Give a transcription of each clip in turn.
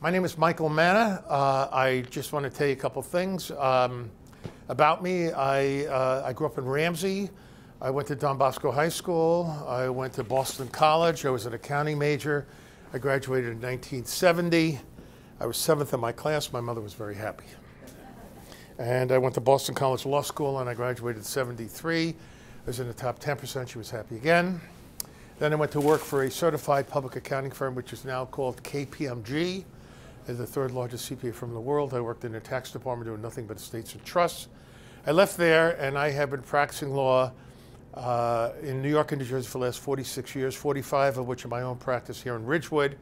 My name is Michael Manna. Uh, I just want to tell you a couple things um, about me. I, uh, I grew up in Ramsey. I went to Don Bosco High School. I went to Boston College. I was an accounting major. I graduated in 1970. I was seventh in my class. My mother was very happy. And I went to Boston College Law School and I graduated in 73. I was in the top 10%. She was happy again. Then I went to work for a certified public accounting firm, which is now called KPMG as the third largest CPA firm in the world. I worked in the tax department doing nothing but estates and trusts. I left there and I have been practicing law uh, in New York and New Jersey for the last 46 years, 45 of which are my own practice here in Ridgewood.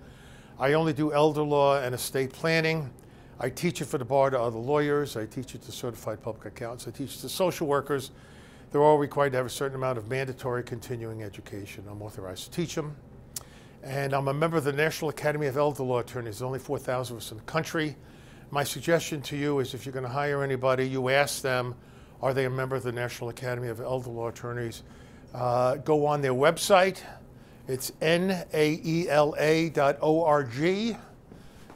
I only do elder law and estate planning. I teach it for the bar to other lawyers. I teach it to certified public accountants. I teach it to social workers. They're all required to have a certain amount of mandatory continuing education. I'm authorized to teach them. And I'm a member of the National Academy of Elder Law Attorneys. There's only 4,000 of us in the country. My suggestion to you is if you're going to hire anybody, you ask them, are they a member of the National Academy of Elder Law Attorneys? Uh, go on their website. It's naela.org.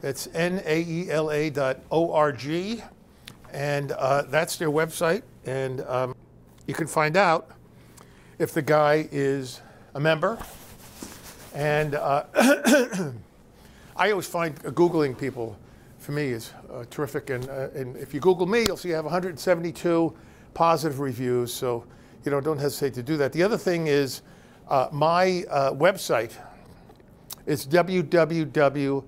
It's naela.org. And uh, that's their website. And um, you can find out if the guy is a member and uh, I always find Googling people for me is uh, terrific. And, uh, and if you Google me, you'll see I have 172 positive reviews. So, you know, don't hesitate to do that. The other thing is uh, my uh, website is www.law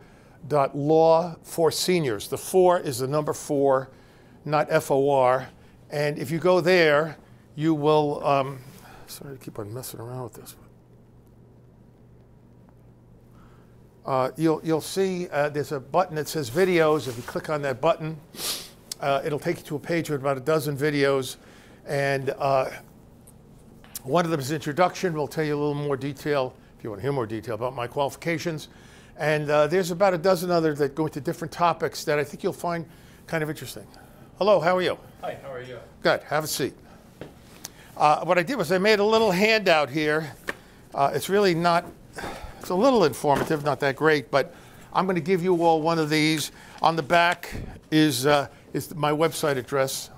for seniors. The four is the number four, not F O R. And if you go there, you will, um, sorry to keep on messing around with this. Uh, you'll, you'll see uh, there's a button that says videos. If you click on that button, uh, it'll take you to a page with about a dozen videos. And uh, one of them is introduction. We'll tell you a little more detail, if you want to hear more detail, about my qualifications. And uh, there's about a dozen others that go into different topics that I think you'll find kind of interesting. Hello, how are you? Hi, how are you? Good, have a seat. Uh, what I did was I made a little handout here. it's really not it's a little informative, not that great, but I'm going to give you all one of these. On the back is, uh, is my website address.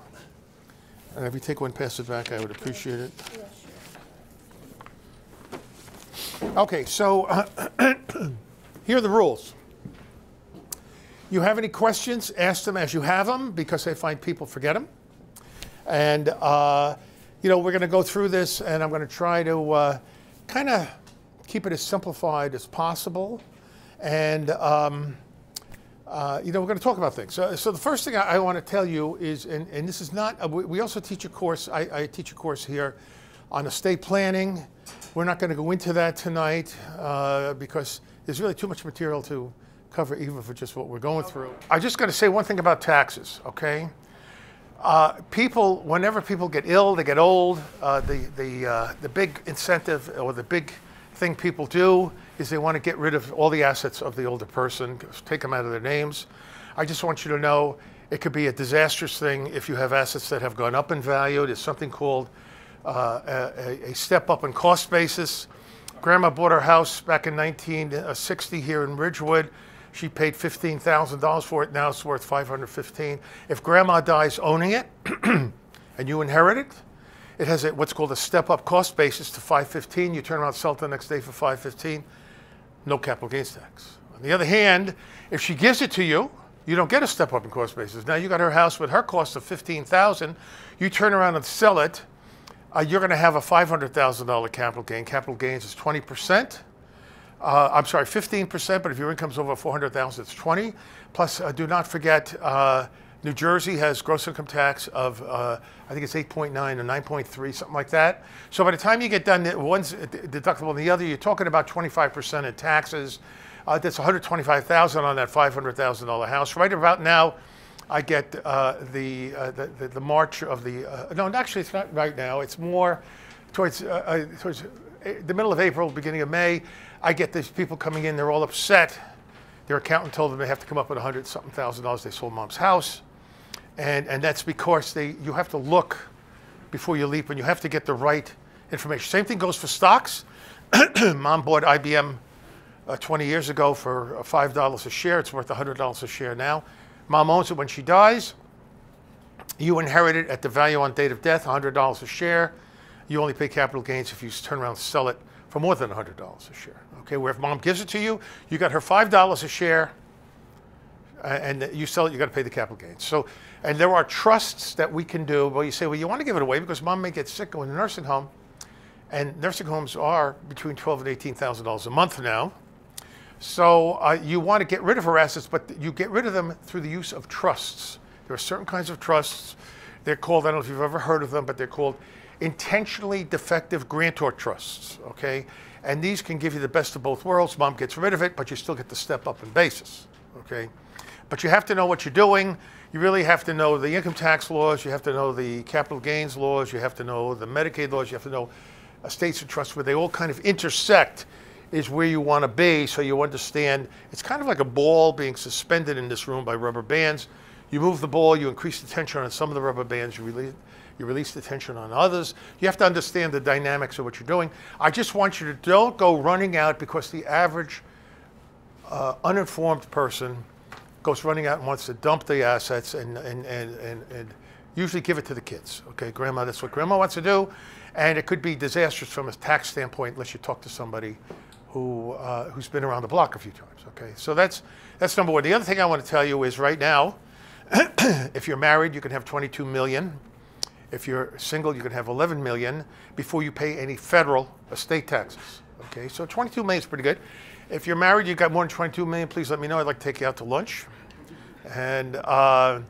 And if you take one pass it back, I would appreciate it. Okay, so uh, here are the rules. You have any questions, ask them as you have them because I find people forget them. And, uh, you know, we're going to go through this and I'm going to try to uh, kind of keep it as simplified as possible. And, um, uh, you know, we're going to talk about things. So, so the first thing I, I want to tell you is, and, and this is not, a, we also teach a course, I, I, teach a course here on estate planning. We're not going to go into that tonight uh, because there's really too much material to cover even for just what we're going through. I'm just got to say one thing about taxes, okay? Uh, people, whenever people get ill, they get old, uh, the, the, uh, the big incentive or the big thing people do is they want to get rid of all the assets of the older person, take them out of their names. I just want you to know it could be a disastrous thing if you have assets that have gone up in value. There's something called uh, a, a, step up in cost basis. Grandma bought her house back in 1960 here in Ridgewood. She paid $15,000 for it. Now it's worth 515. If grandma dies owning it and you inherit it, it has a, what's called a step-up cost basis to 515. You turn around and sell it the next day for 515. No capital gains tax. On the other hand, if she gives it to you, you don't get a step-up in cost basis. Now you got her house with her cost of 15,000. You turn around and sell it. Uh, you're going to have a $500,000 capital gain. Capital gains is 20%. Uh, I'm sorry, 15%, but if your income's over 400,000, it's 20. Plus, uh, do not forget, uh, New Jersey has gross income tax of, uh, I think it's 8.9 or 9.3, something like that. So by the time you get done, one's deductible and the other, you're talking about 25% in taxes. Uh, that's 125,000 on that $500,000 house. Right about now, I get uh, the, uh, the, the, the March of the uh, no, actually it's not right now. It's more towards uh, towards the middle of April, beginning of May. I get these people coming in. They're all upset. Their accountant told them they have to come up with 100 something thousand dollars. They sold mom's house. And, and that's because they, you have to look before you leap and you have to get the right information. Same thing goes for stocks. Mom bought IBM uh, 20 years ago for uh, $5 a share. It's worth $100 a share now. Mom owns it when she dies. You inherit it at the value on date of death, $100 a share. You only pay capital gains if you turn around and sell it for more than $100 a share. Okay, where if mom gives it to you, you got her $5 a share, and you sell it, you got to pay the capital gains. So, and there are trusts that we can do. Well, you say, well, you want to give it away because mom may get sick going to nursing home, and nursing homes are between twelve and eighteen thousand dollars a month now. So uh, you want to get rid of her assets, but you get rid of them through the use of trusts. There are certain kinds of trusts. They're called, I don't know if you've ever heard of them, but they're called intentionally defective grantor trusts, okay? And these can give you the best of both worlds. Mom gets rid of it, but you still get the step up in basis, okay? But you have to know what you're doing. You really have to know the income tax laws. You have to know the capital gains laws. You have to know the Medicaid laws. You have to know estates and trusts where they all kind of intersect is where you want to be so you understand. It's kind of like a ball being suspended in this room by rubber bands. You move the ball, you increase the tension on some of the rubber bands, you release, you release the tension on others. You have to understand the dynamics of what you're doing. I just want you to don't go running out because the average uh, uninformed person goes running out and wants to dump the assets and, and, and, and, and usually give it to the kids. Okay, grandma, that's what grandma wants to do. And it could be disastrous from a tax standpoint unless you talk to somebody who, uh, who's been around the block a few times. Okay, so that's, that's number one. The other thing I want to tell you is right now, if you're married, you can have 22 million. If you're single, you can have 11 million before you pay any federal estate taxes. Okay, so 22 million is pretty good. If you're married, you've got more than 22 million, please let me know. I'd like to take you out to lunch. And uh,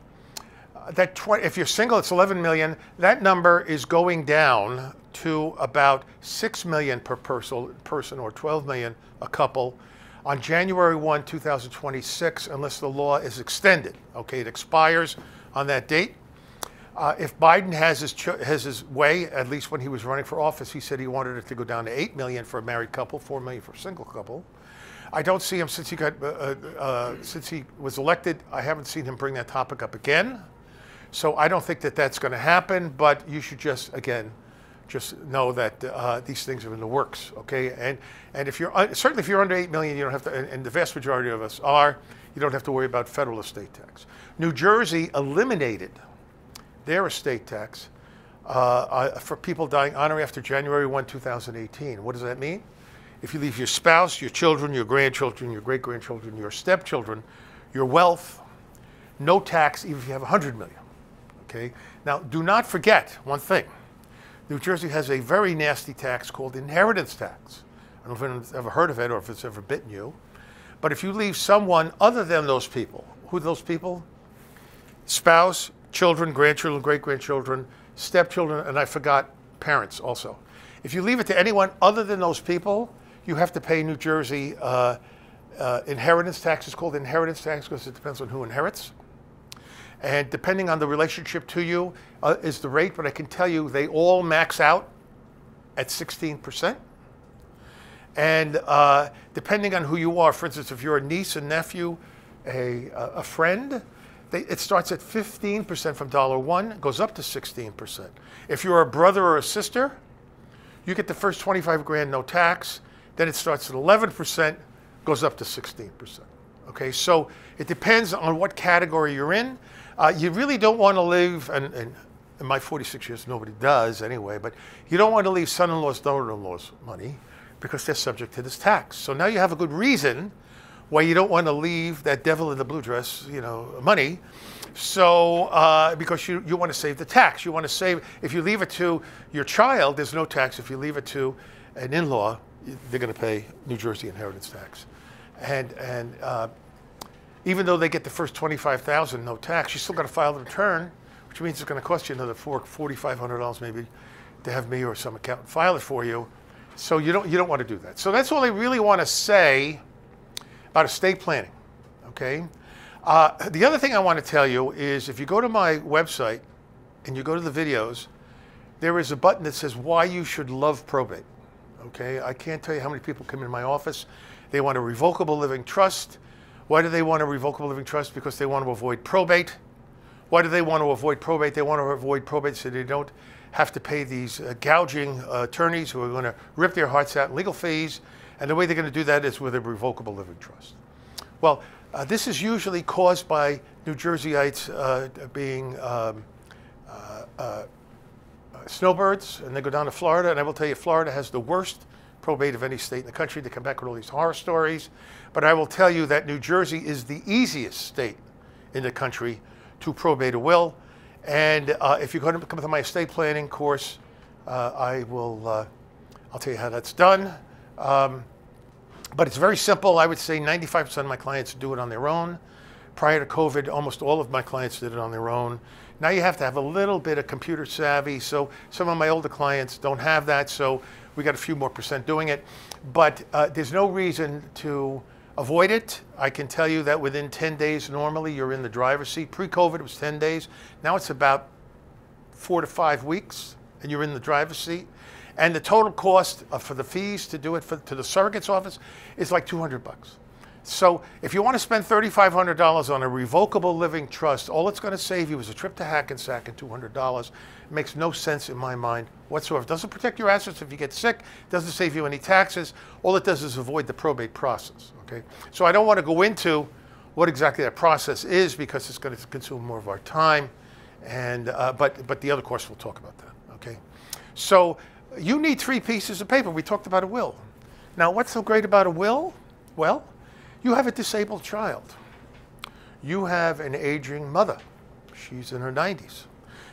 that if you're single, it's 11 million. That number is going down to about 6 million per person or 12 million a couple on January 1, 2026, unless the law is extended. Okay, it expires on that date. Uh, if Biden has his, has his way, at least when he was running for office, he said he wanted it to go down to 8 million for a married couple, 4 million for a single couple. I don't see him since he got uh, uh, uh since he was elected. I haven't seen him bring that topic up again. So I don't think that that's going to happen. But you should just again just know that uh, these things are in the works, okay? And and if you're uh, certainly if you're under eight million, you don't have to. And, and, the vast majority of us are. You don't have to worry about federal estate tax. New Jersey eliminated their estate tax uh, uh for people dying on or after January 1, 2018. What does that mean? If you leave your spouse, your children, your grandchildren, your great grandchildren, your stepchildren, your wealth, no tax, even if you have 100 million. Okay. Now, do not forget one thing New Jersey has a very nasty tax called inheritance tax. I don't know if anyone's ever heard of it or if it's ever bitten you. But if you leave someone other than those people, who are those people? Spouse, children, grandchildren, great grandchildren, stepchildren, and I forgot parents also. If you leave it to anyone other than those people, you have to pay New Jersey uh, uh, inheritance tax. It's called inheritance tax because it depends on who inherits. And depending on the relationship to you uh, is the rate, but I can tell you they all max out at 16%. And uh, depending on who you are, for instance, if you're a niece, a nephew, a, a friend, they, it starts at 15% from dollar one, goes up to 16%. If you're a brother or a sister, you get the first 25 grand no tax, then it starts at 11%, goes up to 16%. Okay, so it depends on what category you're in. Uh, you really don't want to live, and, and, in my 46 years, nobody does anyway, but you don't want to leave son in law's, daughter in law's money because they're subject to this tax. So now you have a good reason why you don't want to leave that devil in the blue dress, you know, money. So, uh, because you, you want to save the tax. You want to save, if you leave it to your child, there's no tax. If you leave it to an in law, they're going to pay New Jersey inheritance tax. And, and uh, even though they get the first 25,000 no tax, you still got to file the return, which means it's going to cost you another four, $4,500 maybe to have me or some accountant file it for you. So you don't, you don't want to do that. So that's all I really want to say about estate planning, okay? Uh, the other thing I want to tell you is if you go to my website and you go to the videos, there is a button that says why you should love probate. Okay, I can't tell you how many people come in my office. They want a revocable living trust. Why do they want a revocable living trust? Because they want to avoid probate. Why do they want to avoid probate? They want to avoid probate so they don't have to pay these uh, gouging uh, attorneys who are going to rip their hearts out in legal fees. And the way they're going to do that is with a revocable living trust. Well, uh, this is usually caused by New Jerseyites uh, being um, uh, uh, snowbirds, and they go down to Florida. And I will tell you, Florida has the worst probate of any state in the country. They come back with all these horror stories. But I will tell you that New Jersey is the easiest state in the country to probate a will. And uh, if you're going to come to my estate planning course, uh, I will, uh, I'll tell you how that's done. Um, but it's very simple. I would say 95% of my clients do it on their own. Prior to COVID, almost all of my clients did it on their own. Now you have to have a little bit of computer savvy. So some of my older clients don't have that. So we got a few more percent doing it. But uh, there's no reason to avoid it. I can tell you that within 10 days, normally you're in the driver's seat. Pre COVID, it was 10 days. Now it's about four to five weeks, and you're in the driver's seat. And the total cost for the fees to do it for, to the surrogate's office is like 200 bucks. So if you want to spend $3,500 on a revocable living trust, all it's going to save you is a trip to Hackensack and $200. It makes no sense in my mind whatsoever. It doesn't protect your assets if you get sick. It doesn't save you any taxes. All it does is avoid the probate process. Okay. So I don't want to go into what exactly that process is because it's going to consume more of our time. And uh, but but the other course we'll talk about that. Okay. So you need three pieces of paper. We talked about a will. Now, what's so great about a will? Well, you have a disabled child. You have an aging mother. She's in her 90s.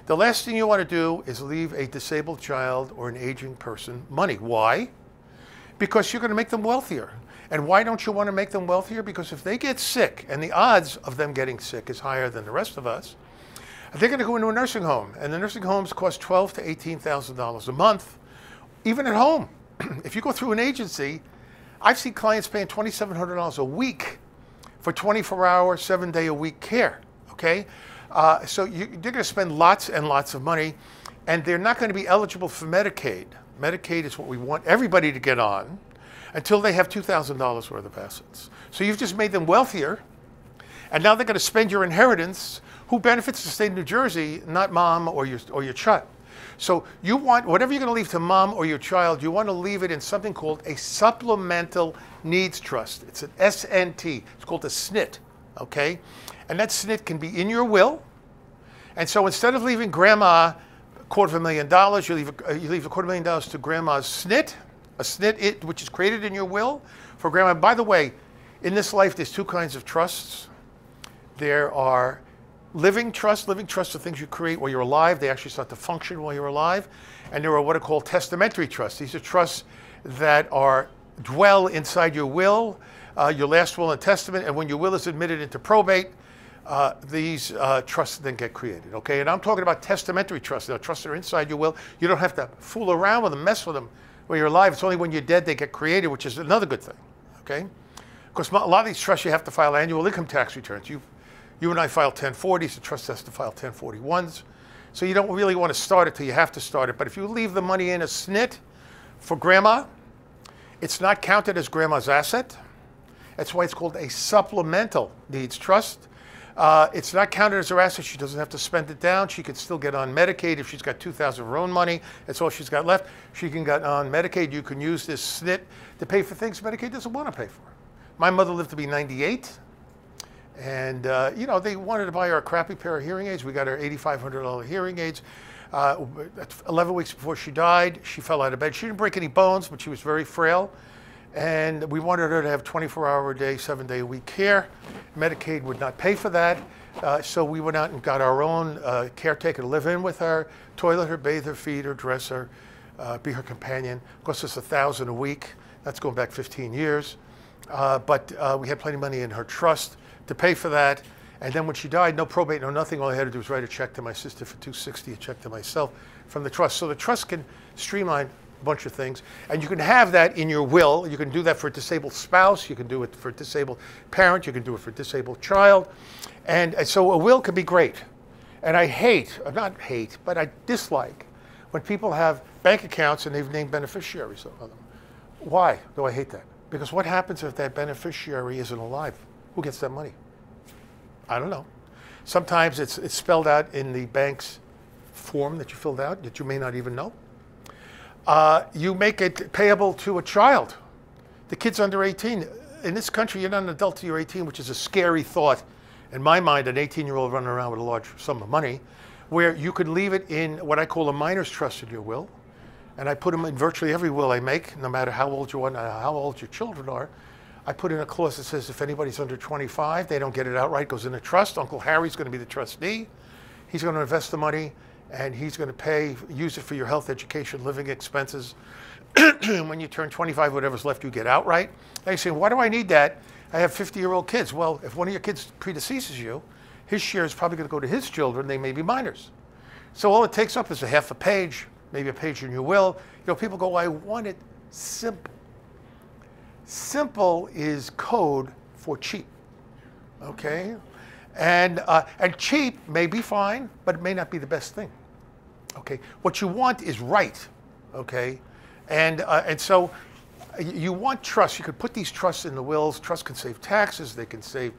The last thing you want to do is leave a disabled child or an aging person money. Why? Because you're going to make them wealthier. And why don't you want to make them wealthier? Because if they get sick, and the odds of them getting sick is higher than the rest of us, they're going to go into a nursing home, and the nursing homes cost twelve to eighteen thousand dollars a month, even at home. if you go through an agency, I've seen clients paying $2,700 a week for 24 hour, seven day a week care. Okay? Uh, so you, are going to spend lots and lots of money, and they're not going to be eligible for Medicaid. Medicaid is what we want everybody to get on until they have $2,000 worth of assets. So you've just made them wealthier, and now they're going to spend your inheritance. Who benefits the state of New Jersey, not mom or your, or your child? So you want, whatever you're going to leave to mom or your child, you want to leave it in something called a supplemental needs trust. It's an SNT. It's called a SNT, okay? And that SNT can be in your will. And so instead of leaving grandma a quarter of a million dollars, you leave a, uh, you leave a quarter million dollars to grandma's SNT, a SNT it, which is created in your will for grandma. By the way, in this life, there's two kinds of trusts. There are living trust. Living trusts are things you create while you're alive. They actually start to function while you're alive. And there are what are called testamentary trusts. These are trusts that are dwell inside your will, uh, your last will and testament. And when your will is admitted into probate, uh, these uh, trusts then get created. Okay, and I'm talking about testamentary trusts. They're trusts that are inside your will. You don't have to fool around with them, mess with them when you're alive. It's only when you're dead they get created, which is another good thing. Okay, because a lot of these trusts you have to file annual income tax returns. You you and I file 1040s, the trust has to file 1041s. So you don't really want to start it till you have to start it. But if you leave the money in a SNIT for grandma, it's not counted as grandma's asset. That's why it's called a supplemental needs trust. Uh, it's not counted as her asset. She doesn't have to spend it down. She could still get on Medicaid if she's got 2000 of her own money. That's all she's got left. She can get on Medicaid. You can use this SNIT to pay for things Medicaid doesn't want to pay for. My mother lived to be 98. And, uh, you know, they wanted to buy her a crappy pair of hearing aids. We got her $8,500 hearing aids. Uh, 11 weeks before she died, she fell out of bed. She didn't break any bones, but she was very frail. And we wanted her to have 24 hour a day, seven day a week care. Medicaid would not pay for that. Uh, so we went out and got our own uh, caretaker to live in with her, toilet her, bathe her, feed her, dress her, uh, be her companion. Cost us a thousand a week. That's going back 15 years. Uh, but uh, we had plenty of money in her trust to pay for that. And then when she died, no probate, no nothing. All I had to do was write a check to my sister for 260, a check to myself from the trust. So the trust can streamline a bunch of things. And you can have that in your will. You can do that for a disabled spouse. You can do it for a disabled parent. You can do it for a disabled child. And, and so a will can be great. And I hate, uh, not hate, but I dislike when people have bank accounts and they've named beneficiaries of them. Why do I hate that? Because what happens if that beneficiary isn't alive? Who gets that money? I don't know. Sometimes it's, it's spelled out in the bank's form that you filled out that you may not even know. Uh, you make it payable to a child. The kid's under 18. In this country, you're not an adult till you're 18, which is a scary thought. In my mind, an 18 year old running around with a large sum of money, where you could leave it in what I call a minor's trust in your will. And I put them in virtually every will I make, no matter how old you are, how old your children are. I put in a clause that says if anybody's under 25, they don't get it outright, goes in a trust. Uncle Harry's going to be the trustee. He's going to invest the money and he's going to pay, use it for your health, education, living expenses. when you turn 25, whatever's left, you get outright. Now you say, why do I need that? I have 50 year old kids. Well, if one of your kids predeceases you, his share is probably going to go to his children. They may be minors. So all it takes up is a half a page, maybe a page in your will. You know, people go, I want it simple. Simple is code for cheap. Okay? And, uh, and cheap may be fine, but it may not be the best thing. Okay? What you want is right. Okay? And, uh, and so you want trust. You could put these trusts in the wills. Trust can save taxes. They can save,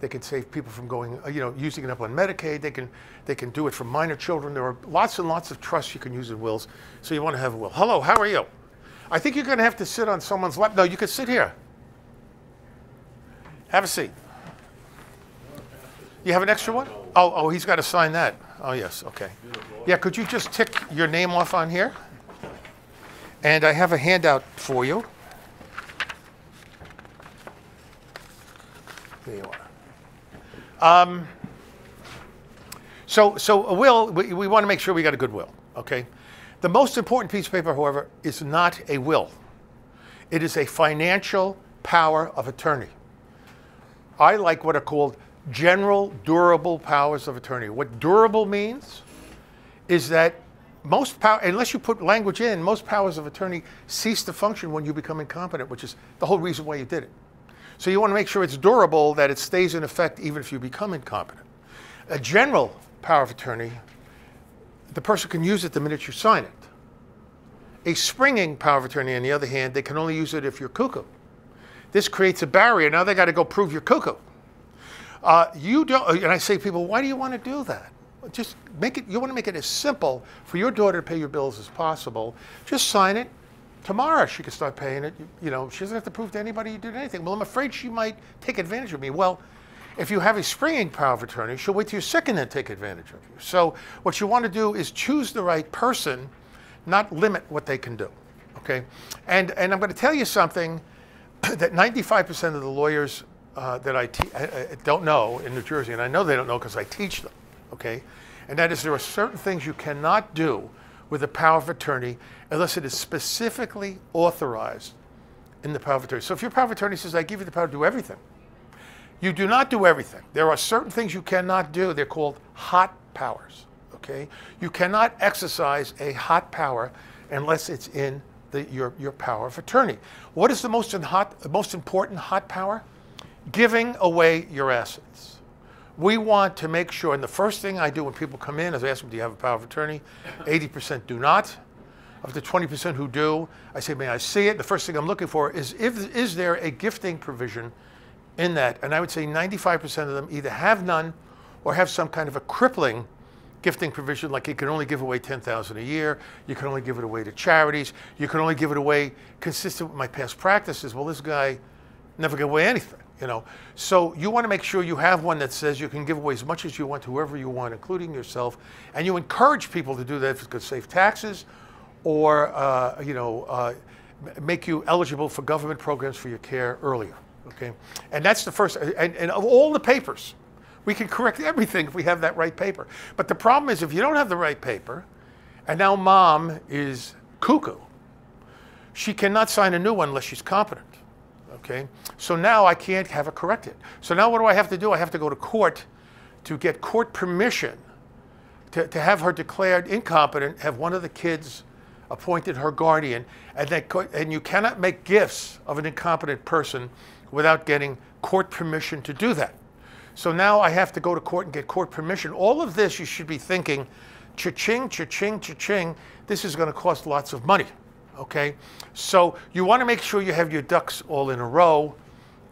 they can save people from going, uh, you know, using it up on Medicaid. They can, they can do it for minor children. There are lots and lots of trusts you can use in wills. So you want to have a will. Hello, how are you? I think you're going to have to sit on someone's lap. No, you can sit here. Have a seat. You have an extra one? Oh, oh, he's got to sign that. Oh, yes, okay. Yeah, could you just tick your name off on here? And I have a handout for you. There you are. Um, so, so will, we, we want to make sure we got a good will, okay? The most important piece of paper, however, is not a will. It is a financial power of attorney. I like what are called general durable powers of attorney. What durable means is that most power, unless you put language in, most powers of attorney cease to function when you become incompetent, which is the whole reason why you did it. So you want to make sure it's durable, that it stays in effect even if you become incompetent. A general power of attorney, the person can use it the minute you sign it. A springing power of attorney, on the other hand, they can only use it if you're cuckoo. This creates a barrier. Now they got to go prove you're cuckoo. Uh, you don't, and I say to people, why do you want to do that? just make it, you want to make it as simple for your daughter to pay your bills as possible. Just sign it. Tomorrow she can start paying it. You, you know, she doesn't have to prove to anybody you did anything. Well, I'm afraid she might take advantage of me. Well, if you have a springing power of attorney, she'll wait till you're sick and then take advantage of you. So what you want to do is choose the right person, not limit what they can do. Okay? And, and I'm going to tell you something that 95% of the lawyers uh, that I, I, I don't know in New Jersey, and I know they don't know because I teach them, okay? And that is there are certain things you cannot do with a power of attorney unless it is specifically authorized in the power of attorney. So if your power of attorney says, I give you the power to do everything, you do not do everything. There are certain things you cannot do. They're called hot powers, okay? You cannot exercise a hot power unless it's in the, your, your power of attorney. What is the most, in hot, the most important hot power? Giving away your assets. We want to make sure, and the first thing I do when people come in is I ask them, do you have a power of attorney? 80% do not. Of the 20% who do, I say, may I see it? The first thing I'm looking for is, if, is there a gifting provision in that? And I would say 95% of them either have none or have some kind of a crippling gifting provision, like you can only give away 10,000 a year, you can only give it away to charities, you can only give it away consistent with my past practices. Well, this guy never gave away anything you know. So you want to make sure you have one that says you can give away as much as you want to whoever you want, including yourself, and you encourage people to do that if it could save taxes, or uh, you know, uh, make you eligible for government programs for your care earlier. Okay, and that's the first. And, and of all the papers, we can correct everything if we have that right paper. But the problem is if you don't have the right paper, and now mom is cuckoo, she cannot sign a new one unless she's competent okay? So now I can't have it corrected. So now what do I have to do? I have to go to court to get court permission to, to have her declared incompetent, have one of the kids appointed her guardian, and, that, and you cannot make gifts of an incompetent person without getting court permission to do that. So now I have to go to court and get court permission. All of this you should be thinking, cha-ching, cha-ching, cha-ching, this is going to cost lots of money okay? So you want to make sure you have your ducks all in a row,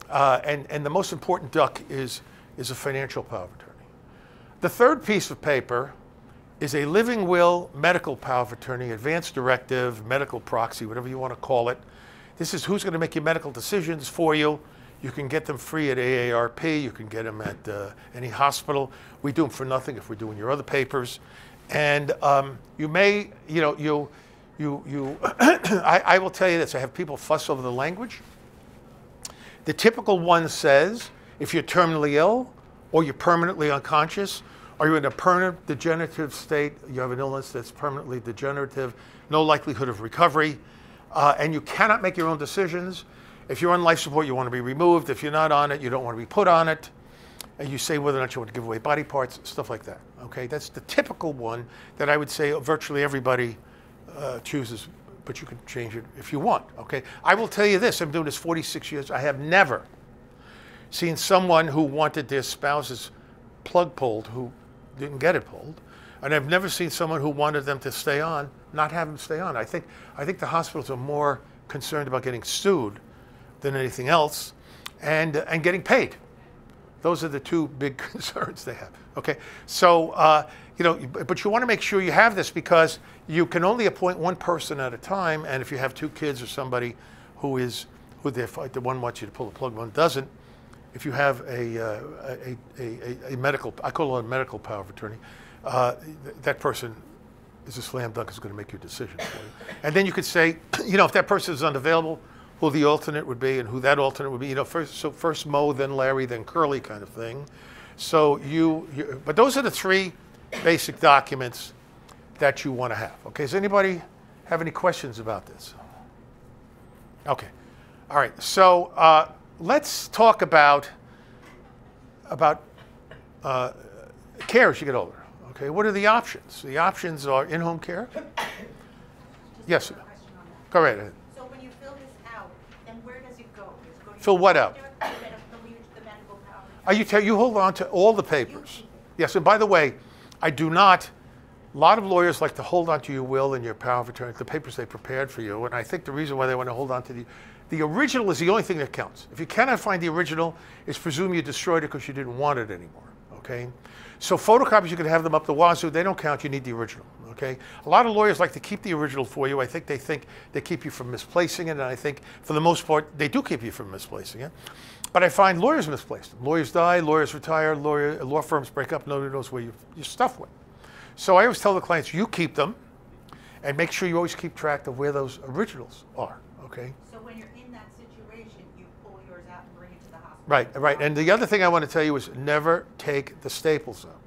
uh, and, and the most important duck is, is a financial power of attorney. The third piece of paper is a living will, medical power of attorney, advance directive, medical proxy, whatever you want to call it. This is who's going to make your medical decisions for you. You can get them free at AARP. You can get them at uh, any hospital. We do them for nothing if we're doing your other papers. And um, you may, you know, you, you, you. I, I will tell you this. I have people fuss over the language. The typical one says, if you're terminally ill, or you're permanently unconscious, or you're in a permanent degenerative state, you have an illness that's permanently degenerative, no likelihood of recovery, uh, and you cannot make your own decisions. If you're on life support, you want to be removed. If you're not on it, you don't want to be put on it. And you say whether or not you want to give away body parts, stuff like that. Okay, that's the typical one that I would say virtually everybody uh, chooses, but you can change it if you want. Okay, I will tell you this: I'm doing this 46 years. I have never seen someone who wanted their spouse's plug pulled who didn't get it pulled. And I've never seen someone who wanted them to stay on not have them stay on. I think, I think the hospitals are more concerned about getting sued than anything else and, and getting paid. Those are the two big concerns they have. Okay, so uh, you know, but you want to make sure you have this because you can only appoint one person at a time, and if you have two kids or somebody who is who they fight, the one wants you to pull the plug, one doesn't, if you have a, uh, a, a, a, medical, I call it a medical power of attorney, uh, that person is a slam dunk is going to make your decision for you. And then you could say, you know, if that person is unavailable, who the alternate would be and who that alternate would be. You know, first, so first Moe, then Larry, then Curly kind of thing. So you, you but those are the three basic documents that you want to have. Okay, does anybody have any questions about this? Okay, all right, so uh, let's talk about about uh, care as you get older. Okay, what are the options? The options are in-home care. Yes, go right ahead. So when you fill this out, then where does it go? Does it go to Fill what out? the medical- the medical power? Are you tell you hold on to all the papers? Yes, and by the way, I do not. A lot of lawyers like to hold on to your will and your power of attorney, the papers they prepared for you, and I think the reason why they want to hold on to the the original is the only thing that counts. If you cannot find the original, it's presumed you destroyed it because you didn't want it anymore. Okay, so photocopies you can have them up the wazoo. They don't count. You need the original. Okay, a lot of lawyers like to keep the original for you. I think they think they keep you from misplacing it, and I think for the most part they do keep you from misplacing it. But I find lawyers misplace them. Lawyers die, lawyers retire, lawyer, law firms break up. Nobody knows where your, your stuff went. So I always tell the clients, you keep them, and make sure you always keep track of where those originals are. Okay. So when you're in that situation, you pull yours out and bring it to the hospital? Right, right. And the other thing I want to tell you is never take the staples out.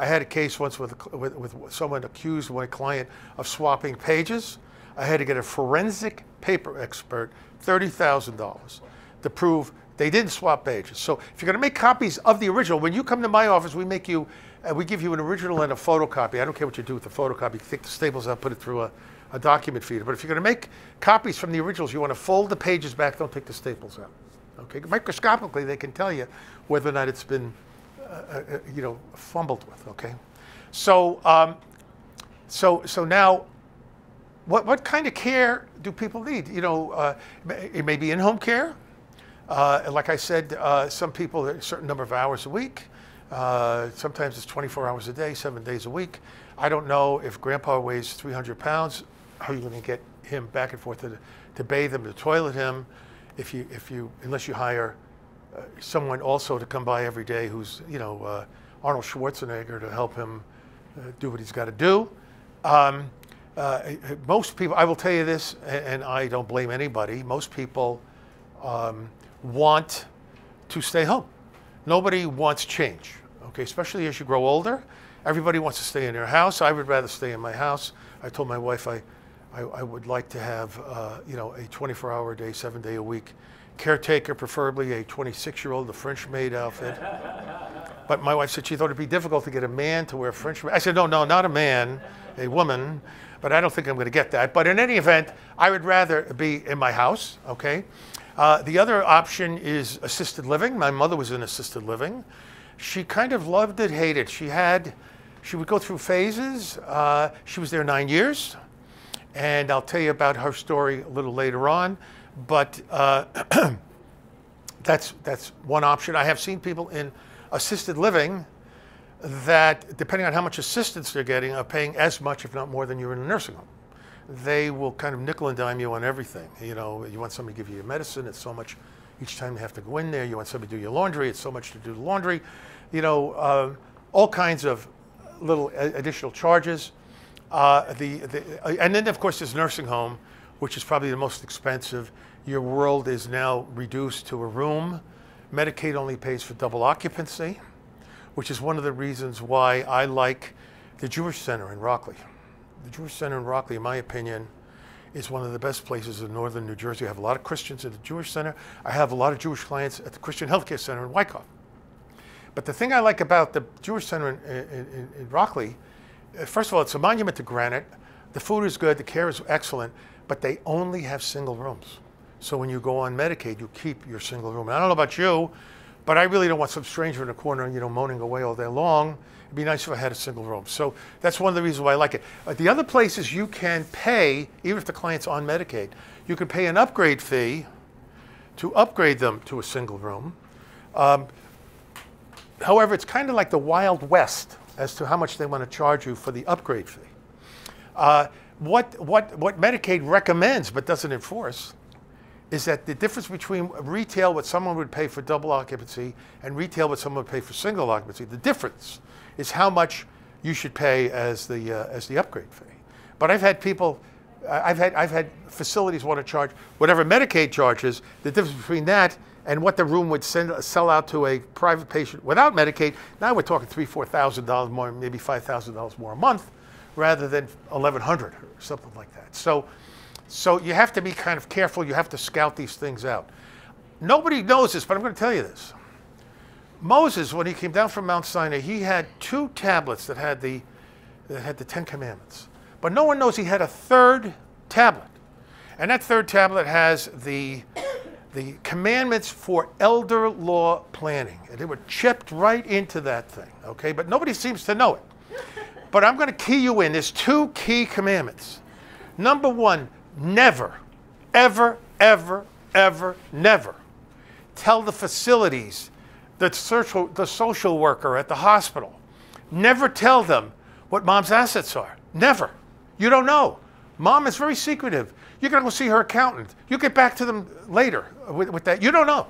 I had a case once with, with, with someone accused my client of swapping pages. I had to get a forensic paper expert, $30,000, to prove they didn't swap pages. So if you're going to make copies of the original, when you come to my office, we make you, uh, we give you an original and a photocopy. I don't care what you do with the photocopy. You take the staples out, put it through a, a document feeder. But if you're going to make copies from the originals, you want to fold the pages back. Don't take the staples out. Okay, microscopically, they can tell you whether or not it's been, uh, uh, you know, fumbled with. Okay, so um, so so now, what what kind of care do people need? You know, uh, it may be in-home care. Uh, like I said, uh, some people a certain number of hours a week. Uh, sometimes it's 24 hours a day, seven days a week. I don't know if Grandpa weighs 300 pounds. How are you going to get him back and forth to, to bathe him, to toilet him? if you, if you, unless you hire someone also to come by every day who's, you know, uh, Arnold Schwarzenegger to help him uh, do what he's got to do. Um, uh, most people, I will tell you this, and, and I don't blame anybody, most people um, want to stay home. Nobody wants change, okay, especially as you grow older. Everybody wants to stay in their house. I would rather stay in my house. I told my wife I, I, I would like to have, uh, you know, a 24-hour day, seven-day a week caretaker, preferably a 26-year-old, the French maid outfit. but my wife said she thought it'd be difficult to get a man to wear French maid. I said, no, no, not a man, a woman. But I don't think I'm going to get that. But in any event, I would rather be in my house. Okay. Uh, the other option is assisted living. My mother was in assisted living. She kind of loved it, hated. it. She had, she would go through phases. Uh, she was there nine years and I'll tell you about her story a little later on. But uh, that's that's one option. I have seen people in assisted living that, depending on how much assistance they're getting, are paying as much, if not more, than you're in a nursing home. They will kind of nickel and dime you on everything. You know, you want somebody to give you your medicine, it's so much each time you have to go in there. You want somebody to do your laundry, it's so much to do the laundry. You know, uh, all kinds of little additional charges. Uh, the, the, uh, and then, of course, there's nursing home, which is probably the most expensive. Your world is now reduced to a room. Medicaid only pays for double occupancy, which is one of the reasons why I like the Jewish Center in Rockledge. The Jewish Center in Rockledge, in my opinion, is one of the best places in northern New Jersey. I have a lot of Christians at the Jewish Center. I have a lot of Jewish clients at the Christian Healthcare Center in Wyckoff. But the thing I like about the Jewish Center in, in, in, Rockledge, uh, first of all, it's a monument to granite. The food is good, the care is excellent, but they only have single rooms. So when you go on Medicaid, you keep your single room. And I don't know about you, but I really don't want some stranger in a corner, you know, moaning away all day long. It'd be nice if I had a single room. So that's one of the reasons why I like it. Uh, the other places you can pay, even if the client's on Medicaid, you can pay an upgrade fee to upgrade them to a single room. Um, however, it's kind of like the Wild West as to how much they want to charge you for the upgrade fee. Uh, what, what, what Medicaid recommends but doesn't enforce is that the difference between retail, what someone would pay for double occupancy, and retail, what someone would pay for single occupancy, the difference is how much you should pay as the, uh, as the upgrade fee. But I've had people, I've had, I've had facilities want to charge whatever Medicaid charges, the difference between that and what the room would send, sell out to a private patient without Medicaid, now we're talking three, four thousand dollars more, maybe five thousand dollars more a month, rather than eleven hundred or something like that. So, so you have to be kind of careful. You have to scout these things out. Nobody knows this, but I'm going to tell you this. Moses, when he came down from Mount Sinai, he had two tablets that had the that had the Ten Commandments, but no one knows he had a third tablet, and that third tablet has the the commandments for elder law planning. And they were chipped right into that thing, okay? But nobody seems to know it. But I'm going to key you in. There's two key commandments. Number one, never, ever, ever, ever, never tell the facilities, the social, the social worker at the hospital, never tell them what mom's assets are. Never. You don't know. Mom is very secretive. You're going to go see her accountant. You get back to them later with, with that. You don't know.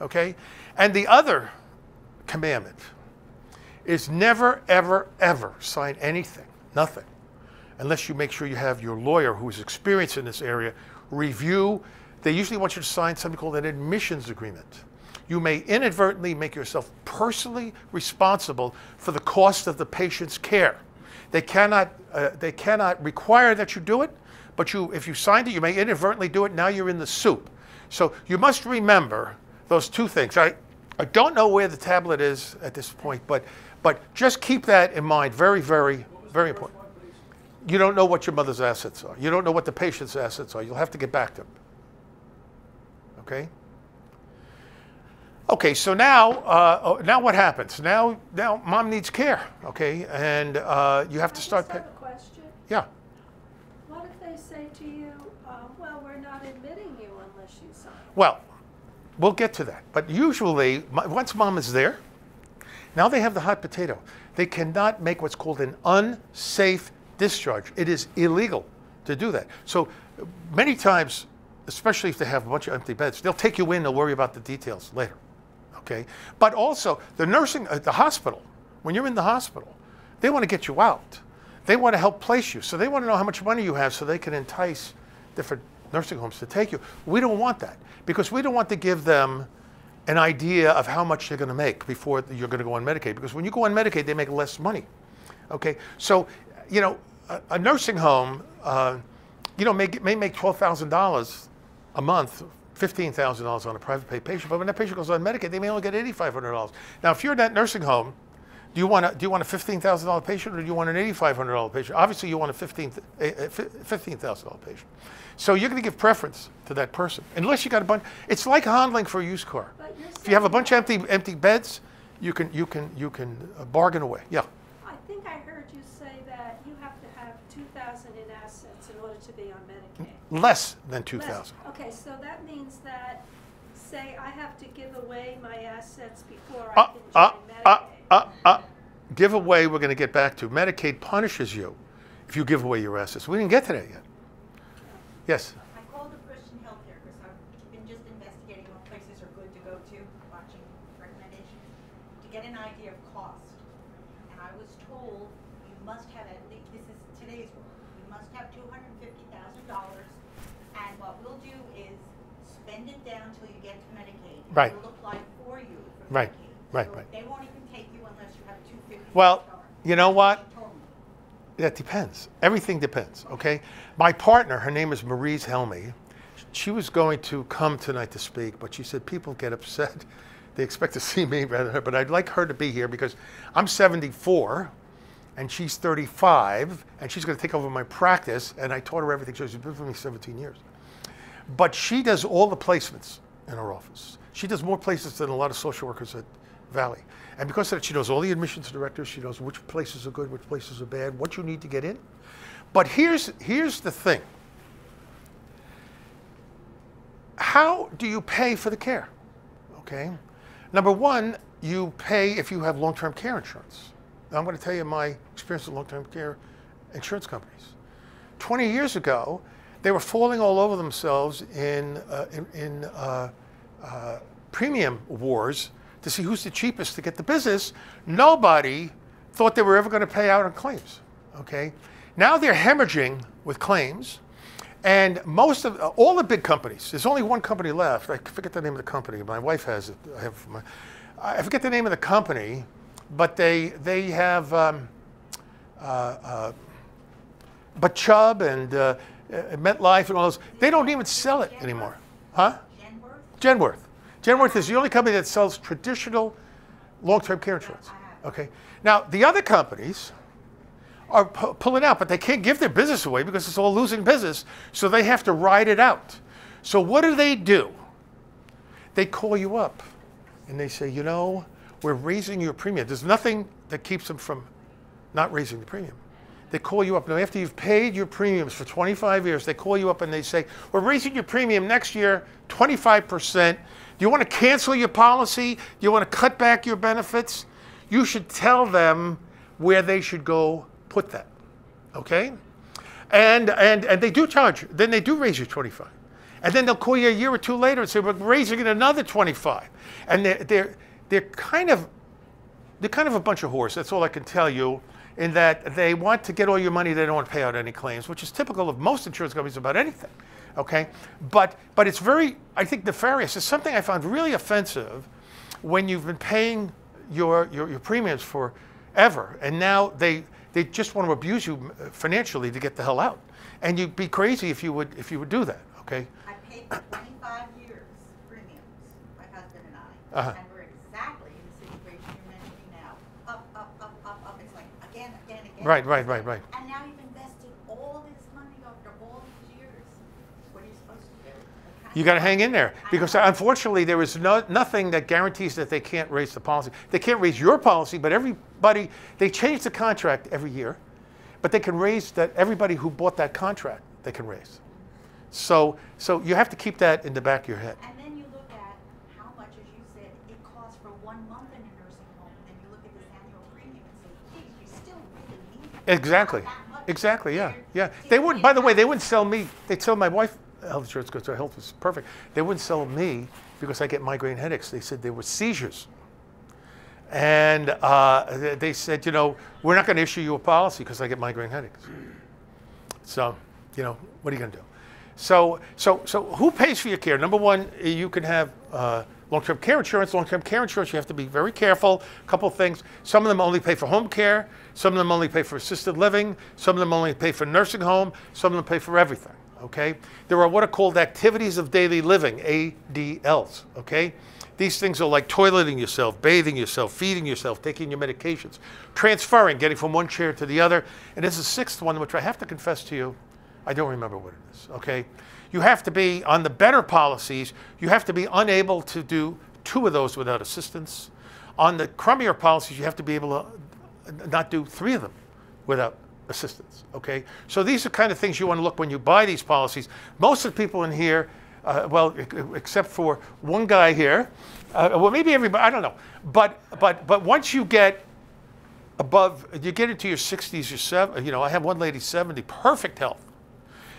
Okay? And the other commandment is never, ever, ever sign anything, nothing, unless you make sure you have your lawyer who's experienced in this area review. They usually want you to sign something called an admissions agreement. You may inadvertently make yourself personally responsible for the cost of the patient's care. They cannot, uh, they cannot require that you do it, but you, if you signed it, you may inadvertently do it. Now you're in the soup. So you must remember those two things. I, I don't know where the tablet is at this point, but, but just keep that in mind. Very, very, very important. You don't know what your mother's assets are. You don't know what the patient's assets are. You'll have to get back to them. Okay? Okay, so now, uh, oh, now what happens? Now, now mom needs care, okay? And uh, you have to start. have a question. yeah. What if they say to you, uh, well, we're not admitting you unless you sign? Well, we'll get to that. But usually, m- once mom is there, now they have the hot potato. They cannot make what's called an unsafe discharge. It is illegal to do that. So many times, especially if they have a bunch of empty beds, they'll take you in. They'll worry about the details later. Okay. But also the nursing, uh, the hospital. When you're in the hospital, they want to get you out. They want to help place you. So they want to know how much money you have so they can entice different nursing homes to take you. We don't want that because we don't want to give them an idea of how much they're going to make before you're going to go on Medicaid. Because when you go on Medicaid, they make less money. Okay, so you know a, a nursing home, uh, you know, may, may make twelve thousand dollars a month, fifteen thousand dollars on a private pay patient. But when that patient goes on Medicaid, they may only get eighty five hundred dollars. Now, if you're in that nursing home, do you want a, do you want a fifteen thousand dollar patient or do you want an eighty five hundred dollar patient? Obviously, you want a fifteen fifteen thousand dollar patient. So you're going to give preference to that person, unless you got a bunch. It's like handling for a used car. If you have a bunch of empty empty beds, you can you can you can uh, bargain away. Yeah. I think I heard you say that you have to have two thousand in assets in order to be on Medicaid. Less than two thousand. Okay, so that means that, say, I have to give away my assets before Uh, I can uh, join uh, Medicaid. uh, uh. give away, we're going to get back to. Medicaid punishes you if you give away your assets. We didn't get to that yet. Yes. I called the Christian Healthcare because I've been just investigating what places are good to go to, watching recommendations, to get an idea of cost. And I was told you must have at least, this is today's rule, you must have two hundred and fifty thousand dollars. And what we'll do is spend it down until you get to Medicaid. Right. We'll apply for you for Right, Medicaid. right, So right. They won't even take you unless you have two fifty. Well, you know what? That depends. Everything depends, okay? My partner, her name is Marize Helmy. She was going to come tonight to speak, but she said people get upset. They expect to see me rather than her, but I'd like her to be here because I'm 74 and she's 35 and she's going to take over my practice and I taught her everything. She's been with me 17 years. But she does all the placements in her office. She does more places than a lot of social workers at Valley. And because that, she knows all the admissions directors. She knows which places are good, which places are bad, what you need to get in. But here's, here's the thing how do you pay for the care? Okay. Number one, you pay if you have long term care insurance. Now, I'm going to tell you my experience with long term care insurance companies. 20 years ago, they were falling all over themselves in, uh, in, in uh, uh, premium wars to see who's the cheapest to get the business. Nobody thought they were ever going to pay out on claims. Okay, now they're hemorrhaging with claims, and most of all the big companies. There's only one company left. I forget the name of the company. My wife has it. I have my, I forget the name of the company, but they they have. Um, uh, uh, but Chubb and uh, uh, MetLife and all those, they don't even sell it anymore. Huh? Genworth? Genworth. Genworth is the only company that sells traditional long-term care insurance. Okay. Now the other companies are pu- pulling out, but they can't give their business away because it's all losing business. So they have to ride it out. So what do they do? They call you up and they say, you know, we're raising your premium. There's nothing that keeps them from not raising the premium. They call you up. Now, after you've paid your premiums for 25 years, they call you up and they say, We're raising your premium next year 25%. Do you want to cancel your policy? You want to cut back your benefits? You should tell them where they should go put that. Okay? And, and, and they do charge, you. then they do raise you 25. And then they'll call you a year or two later and say, We're raising it another 25. And they're, they're, they're kind of they're kind of a bunch of whores. That's all I can tell you. In that they want to get all your money, they don't want to pay out any claims, which is typical of most insurance companies about anything. Okay, but but it's very, I think, nefarious. It's something I found really offensive when you've been paying your your, your premiums forever, and now they they just want to abuse you uh, financially to get the hell out. And you'd be crazy if you would if you would do that. Okay. I paid for twenty-five years premiums, my husband and I. Uh-huh. And we're exactly in the situation you're mentioning now. Up, up, up, up, up. It's like again, again, again. Right, right, right, right. And now you've invested all this money after all these years. What are you supposed to do? Like, how- You got to hang in there because unfortunately there is no, nothing that guarantees that they can't raise the policy. They can't raise your policy, but everybody they change the contract every year, but they can raise that everybody who bought that contract they can raise. So so you have to keep that in the back of your head. And then you look at how much, as you said, it costs for one month in a nursing home, and then you look at this annual premium and say, geez, you still really need. Exactly. That much. Exactly. Yeah. Yeah. They wouldn't. By the way, they wouldn't sell me. They tell my wife health insurance because her health was perfect. They wouldn't sell me because I get migraine headaches. They said they were seizures. And uh, they- said, you know, we're not going to issue you a policy because I get migraine headaches. So, you know, what are you going to do? So, so, so who pays for your care? Number one, you can have uh, long-term care insurance. Long-term care insurance, you have to be very careful. A couple things. Some of them only pay for home care. Some of them only pay for assisted living. Some of them only pay for nursing home. Some of them pay for everything. Okay. There are what are called activities of daily living (ADLs). Okay. These things are like toileting yourself, bathing yourself, feeding yourself, taking your medications, transferring, getting from one chair to the other. And there's a sixth one, which I have to confess to you, I don't remember what it is. Okay, you have to be on the better policies. You have to be unable to do two of those without assistance. On the crummier policies, you have to be able to not do three of them without assistance. Okay, so these are kind of things you want to look when you buy these policies. Most of the people in here, uh, well, except for one guy here, uh, well, maybe everybody, I don't know, but but but once you get above, you get into your 60s, or seven, you know, I have one lady 70, perfect health.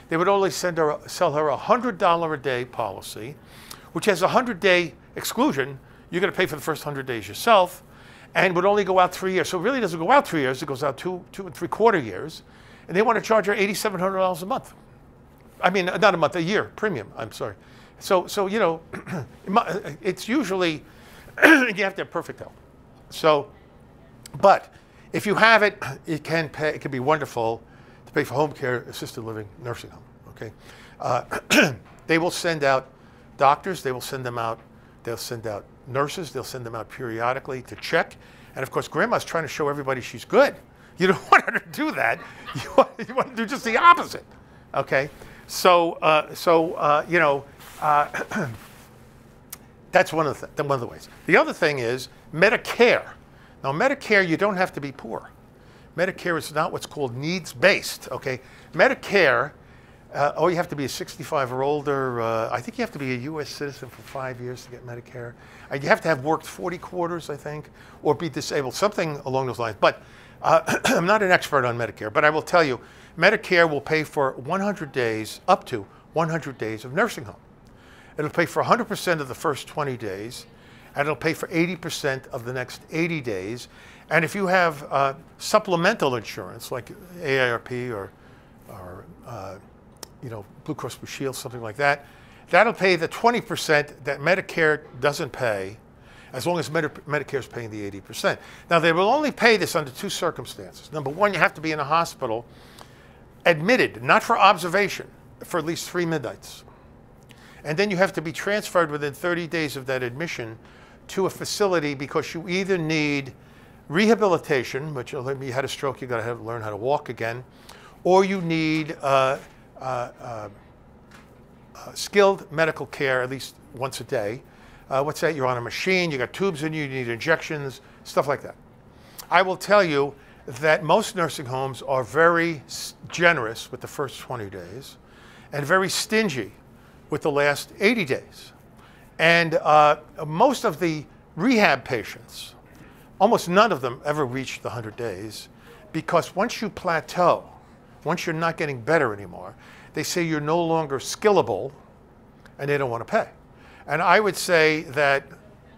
They would only send her, sell her a $100 a day policy, which has a 100 day exclusion. You're going to pay for the first 100 days yourself and would only go out three years. So it really doesn't go out three years, it goes out two, two and three quarter years. And they want to charge her $8,700 a month. I mean, not a month, a year premium. I'm sorry. So, so you know, it's usually you have to have perfect health. So, but if you have it, it can pay. It can be wonderful to pay for home care, assisted living, nursing home. Okay, uh, they will send out doctors. They will send them out. They'll send out nurses. They'll send them out periodically to check. And of course, grandma's trying to show everybody she's good. You don't want her to do that. You want, you want to do just the opposite. Okay. So, uh, so uh, you know, uh, that's one of, the, one of the ways. The other thing is Medicare. Now, Medicare, you don't have to be poor. Medicare is not what's called needs-based, okay? Medicare, uh, oh, you have to be a 65 or older. Uh, I think you have to be a U.S. citizen for five years to get Medicare. Uh, you have to have worked 40 quarters, I think, or be disabled, something along those lines. But uh, I'm not an expert on Medicare, but I will tell you, Medicare will pay for 100 days, up to 100 days of nursing home. It'll pay for 100% of the first 20 days, and it'll pay for 80% of the next 80 days. And if you have uh, supplemental insurance like AARP or, or uh, you know, Blue Cross Blue Shield, something like that, that'll pay the 20% that Medicare doesn't pay as long as Medi Medicare is paying the 80%. Now, they will only pay this under two circumstances. Number one, you have to be in a hospital admitted, not for observation, for at least three midnights. And then you have to be transferred within 30 days of that admission to a facility because you either need rehabilitation, which you had a stroke, you've got to learn how to walk again, or you need uh, uh, uh, uh, skilled medical care at least once a day. Uh, what's that? You're on a machine, you got tubes in you, you need injections, stuff like that. I will tell you that most nursing homes are very generous with the first 20 days and very stingy with the last 80 days. And uh, most of the rehab patients, almost none of them ever reach the 100 days because once you plateau, once you're not getting better anymore, they say you're no longer skillable and they don't want to pay. And I would say that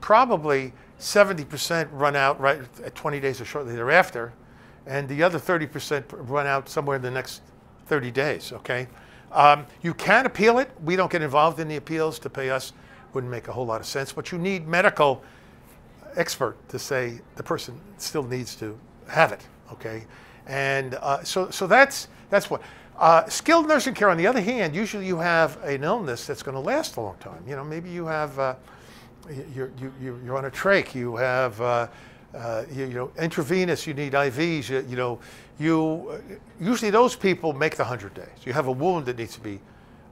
probably 70% run out right at 20 days or shortly thereafter, and the other 30% run out somewhere in the next 30 days, okay? Um, you can appeal it. We don't get involved in the appeals to pay us. Wouldn't make a whole lot of sense, but you need medical expert to say the person still needs to have it, okay? And uh, so, so that's, that's what. Uh, skilled nursing care, on the other hand, usually you have an illness that's going to last a long time. You know, maybe you have, uh, you're, you, you're on a trach, you have, uh, uh, you, you, know, intravenous, you need IVs, you, you know, you, uh, usually those people make the 100 days. You have a wound that needs to be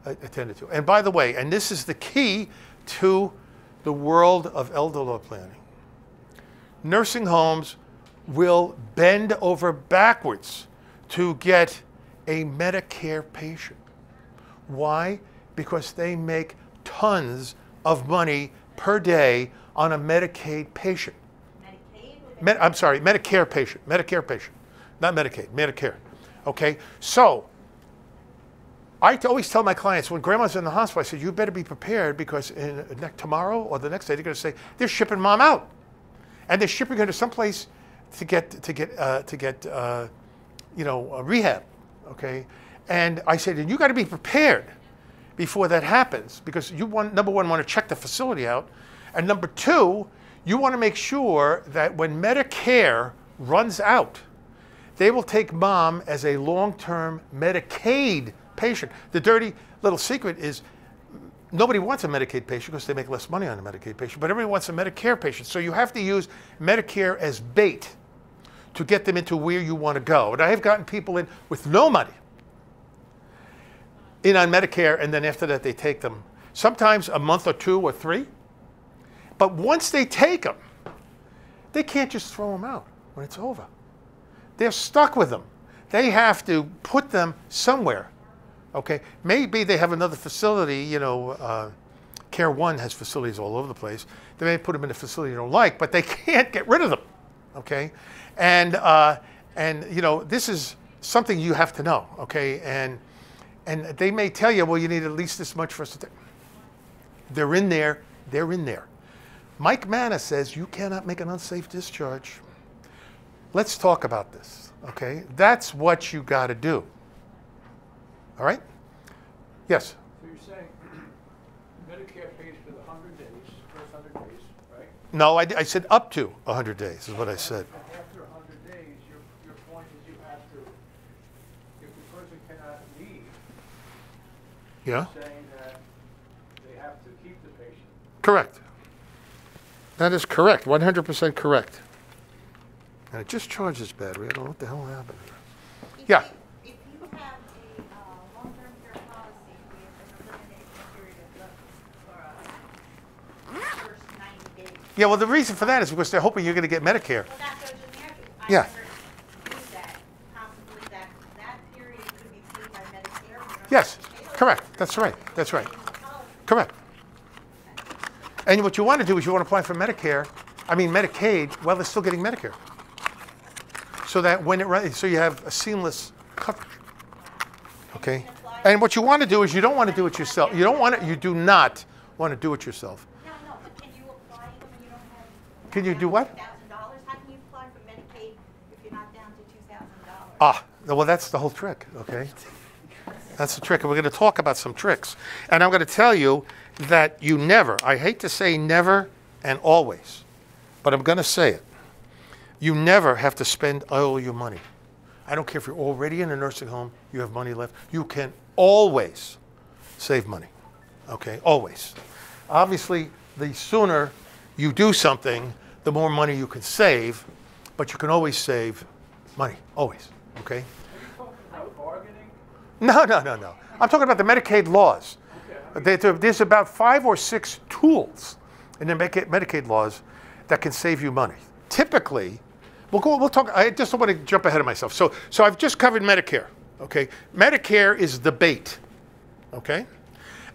uh, attended to. And by the way, and this is the key to the world of elder law planning, nursing homes will bend over backwards to get a Medicare patient. Why? Because they make tons of money per day on a Medicaid patient. Medicaid? Med, I'm sorry, Medicare patient, Medicare patient, not Medicaid, Medicare. Okay, so I always tell my clients when grandma's in the hospital, I said, you better be prepared because in, tomorrow or the next day, they're going to say, they're shipping mom out. And they're shipping her to someplace to get, to get, uh, to get uh, you know, rehab okay? And I said, and you got to be prepared before that happens because you want, number one, want to check the facility out. And number two, you want to make sure that when Medicare runs out, they will take mom as a long-term Medicaid patient. The dirty little secret is nobody wants a Medicaid patient because they make less money on a Medicaid patient, but everybody wants a Medicare patient. So you have to use Medicare as bait to get them into where you want to go. And I have gotten people in with no money in on Medicare, and then after that, they take them sometimes a month or two or three. But once they take them, they can't just throw them out when it's over. They're stuck with them. They have to put them somewhere. Okay, maybe they have another facility. You know, uh, Care One has facilities all over the place. They may put them in a facility you don't like, but they can't get rid of them. okay? And, uh, and you know, this is something you have to know, okay? And, and they may tell you, well, you need at least this much for us to take. They're in there, they're in there. Mike Manna says you cannot make an unsafe discharge. Let's talk about this, okay? That's what you got to do. All right? Yes? So you're saying Medicare pays for the hundred days, first hundred days, right? No, I, I said up to 100 days is what I said. And after a hundred days, your, your point is you have to, if the person cannot leave, Yeah? saying that they have to keep the patient. Correct. That is correct, 100% correct. And it just charges battery. I don't know what the hell happened. If Yeah. you- If you have a uh, long-term care policy with an period of the, for uh, first ninety days, Yeah, well, the reason for that is because they're hoping you're going to get Medicare. well, that goes in. I Yeah. never that, possibly that, that period could be paid by Medicare. you don't Yes, have to pay those correct. That's right. That's right. in the policy. Correct. And what you want to do is you want to apply for Medicare, I mean Medicaid, while they're still getting Medicare. So that when it runs, so you have a seamless coverage. Okay? And what you want to do is you don't want to do it yourself. You don't want to, you do not want to do it yourself. No, no, but can you apply when you don't have? Can you do what? How can you apply for Medicaid if you're not down to two thousand dollars? Ah, well, that's the whole trick, okay? That's the trick. And we're going to talk about some tricks. And I'm going to tell you that you never, I hate to say never and always, but I'm going to say it. You never have to spend all your money. I don't care if you're already in a nursing home, you have money left. You can always save money, okay? Always. Obviously, the sooner you do something, the more money you can save, but you can always save money, always, okay? Are you talking about bargaining? No, no, no, no. I'm talking about the Medicaid laws. There- there- There's about five or six tools in the Medicaid Medicaid laws that can save you money. Typically, we'll go. We'll talk. I just don't want to jump ahead of myself. So, so I've just covered Medicare. Okay, Medicare is the bait. Okay,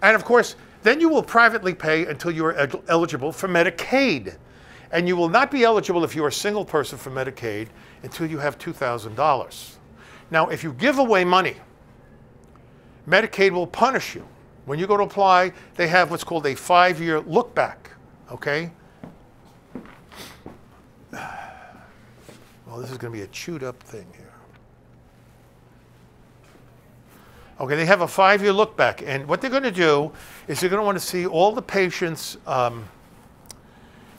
and of course, then you will privately pay until you are eligible for Medicaid, and you will not be eligible if you are a single person for Medicaid until you have two thousand dollars. Now, if you give away money, Medicaid will punish you. When you go to apply, they have what's called a five year look back. Okay? Well, this is going to be a chewed up thing here. Okay, they have a five year look back. And what they're going to do is they're going to want to see all the patients' um,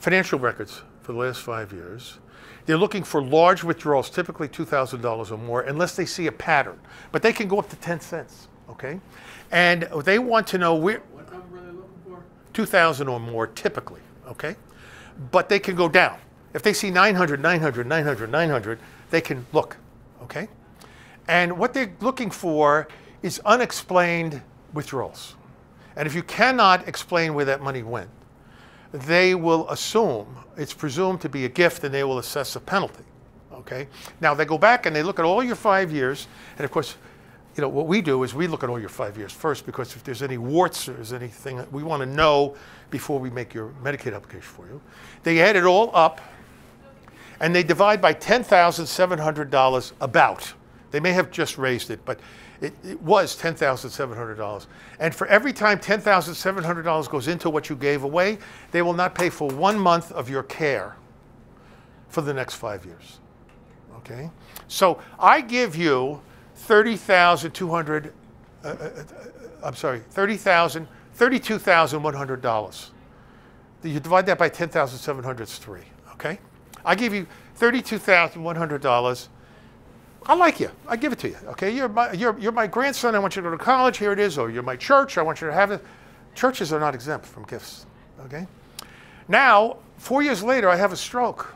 financial records for the last five years. They're looking for large withdrawals, typically $2,000 or more, unless they see a pattern. But they can go up to 10 cents, okay? And they want to know where, What number are they looking for? 2,000 or more typically, okay? But they can go down. If they see 900, 900, 900, 900, they can look, okay? And what they're looking for is unexplained withdrawals. And if you cannot explain where that money went, they will assume it's presumed to be a gift and they will assess a penalty. Okay? Now they go back and they look at all your five years, and of course, you know, what we do is we look at all your five years first because if there's any warts or there's anything that we want to know before we make your Medicaid application for you. They add it all up and they divide by $10,700 about. They may have just raised it, but it, it was $10,700. And for every time $10,700 goes into what you gave away, they will not pay for one month of your care for the next five years. Okay? So I give you 30,200, uh, uh, uh, I'm sorry, 30,000, $32,100. You divide that by 10,700, it's three. Okay? I give you $32,100. I like you. I give it to you. Okay? You're my, you're, you're my grandson. I want you to go to college. Here it is. Or you're my church. I want you to have it. Churches are not exempt from gifts. Okay? Now, four years later, I have a stroke.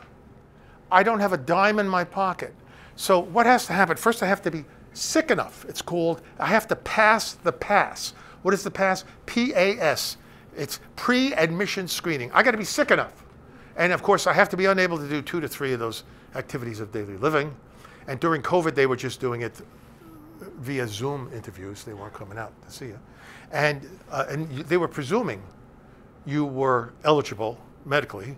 I don't have a dime in my pocket. So what has to happen? First, I have to be sick enough. It's called, I have to pass the pass. What is the pass? P-A-S. It's pre-admission screening. I got to be sick enough. And of course, I have to be unable to do two to three of those activities of daily living. And during COVID, they were just doing it via Zoom interviews. They weren't coming out to see you. And, uh, and they were presuming you were eligible medically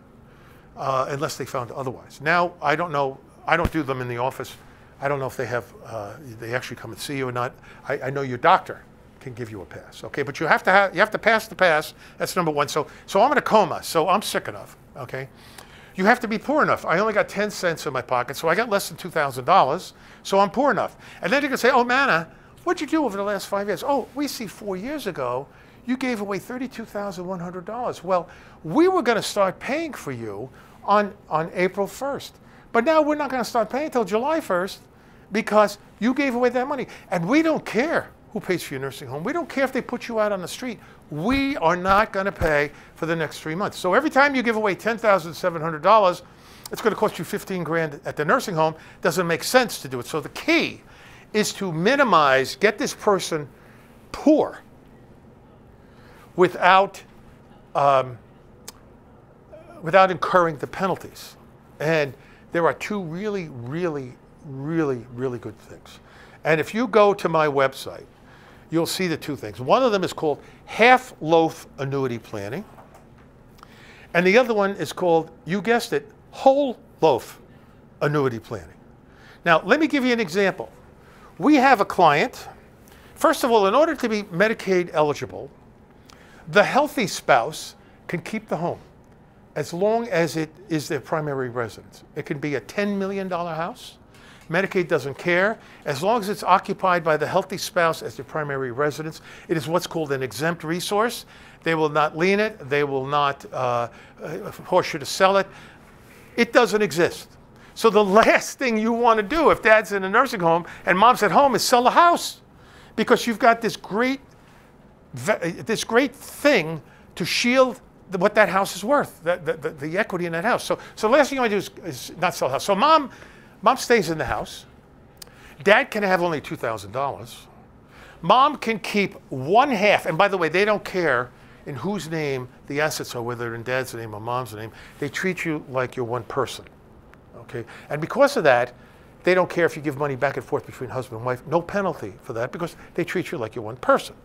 uh, unless they found otherwise. Now, I don't know, I don't do them in the office. I don't know if they have, uh, they actually come and see you or not. I, I know your doctor can give you a pass, okay? But you have to have, you have to pass the pass. That's number one. So, so I'm in a coma, so I'm sick enough, okay? You have to be poor enough. I only got 10 cents in my pocket, so I got less than $2,000, so I'm poor enough. And then you can say, oh, Manna, what'd you do over the last five years? Oh, we see four years ago, you gave away $32,100. Well, we were going to start paying for you on, on April 1st. But now we're not going to start paying until July 1st because you gave away that money. And we don't care who pays for your nursing home. We don't care if they put you out on the street. We are not going to pay for the next three months. So every time you give away $10,700, it's going to cost you 15 grand at the nursing home. Doesn't make sense to do it. So the key is to minimize, get this person poor without, um, without incurring the penalties. And there are two really, really, really, really good things. And if you go to my website, you'll see the two things. One of them is called half loaf annuity planning. And the other one is called, you guessed it, whole loaf annuity planning. Now, let me give you an example. We have a client, first of all, in order to be Medicaid eligible, the healthy spouse can keep the home as long as it is their primary residence. It can be a $10 million house. Medicaid doesn't care. As long as it's occupied by the healthy spouse as their primary residence, it is what's called an exempt resource. They will not lien it. They will not uh, force you to sell it. It doesn't exist. So the last thing you want to do if dad's in a nursing home and mom's at home is sell a house because you've got this great this great thing to shield the, what that house is worth, the, the, the, equity in that house. So, so the last thing to do is, is not sell the house. So mom, mom stays in the house. Dad can have only $2,000. Mom can keep one half, and by the way, they don't care in whose name the assets are, whether in dad's name or mom's name. They treat you like you're one person. Okay? And because of that, they don't care if you give money back and forth between husband and wife. No penalty for that because they treat you like you're one person.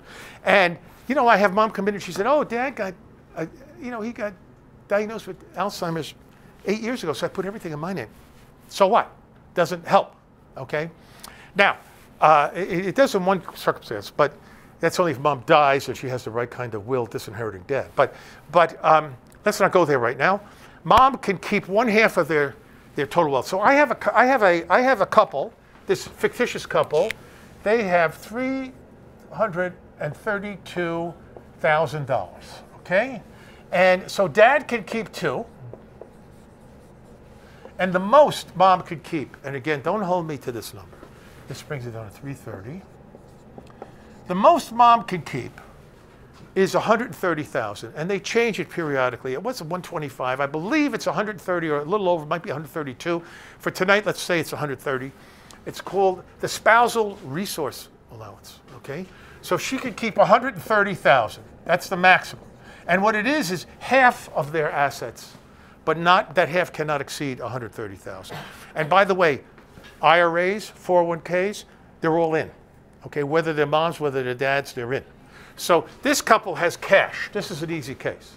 And, you know, I have mom come in and she said, oh, dad got, uh, you know, he got diagnosed with Alzheimer's eight years ago, so I put everything in my name. So what? Doesn't help, okay? Now, uh, it, it, does in one circumstance, but that's only if mom dies and she has the right kind of will disinheriting dad. But, but um, let's not go there right now. Mom can keep one half of their their total wealth. So I have a, I have a, I have a couple, this fictitious couple, they have $332,000, okay? And so dad can keep two, and the most mom could keep, and again, don't hold me to this number. This brings it down to 330. The most mom could keep is 130,000, and they change it periodically. It was 125. I believe it's 130 or a little over, might be 132. For tonight, let's say it's 130. It's called the spousal resource allowance, okay? So she could keep 130,000. That's the maximum. And what it is is half of their assets, but not that half cannot exceed 130,000. And by the way, IRAs, 401ks, they're all in. Okay, whether they're moms, whether they're dads, they're in. So this couple has cash. This is an easy case.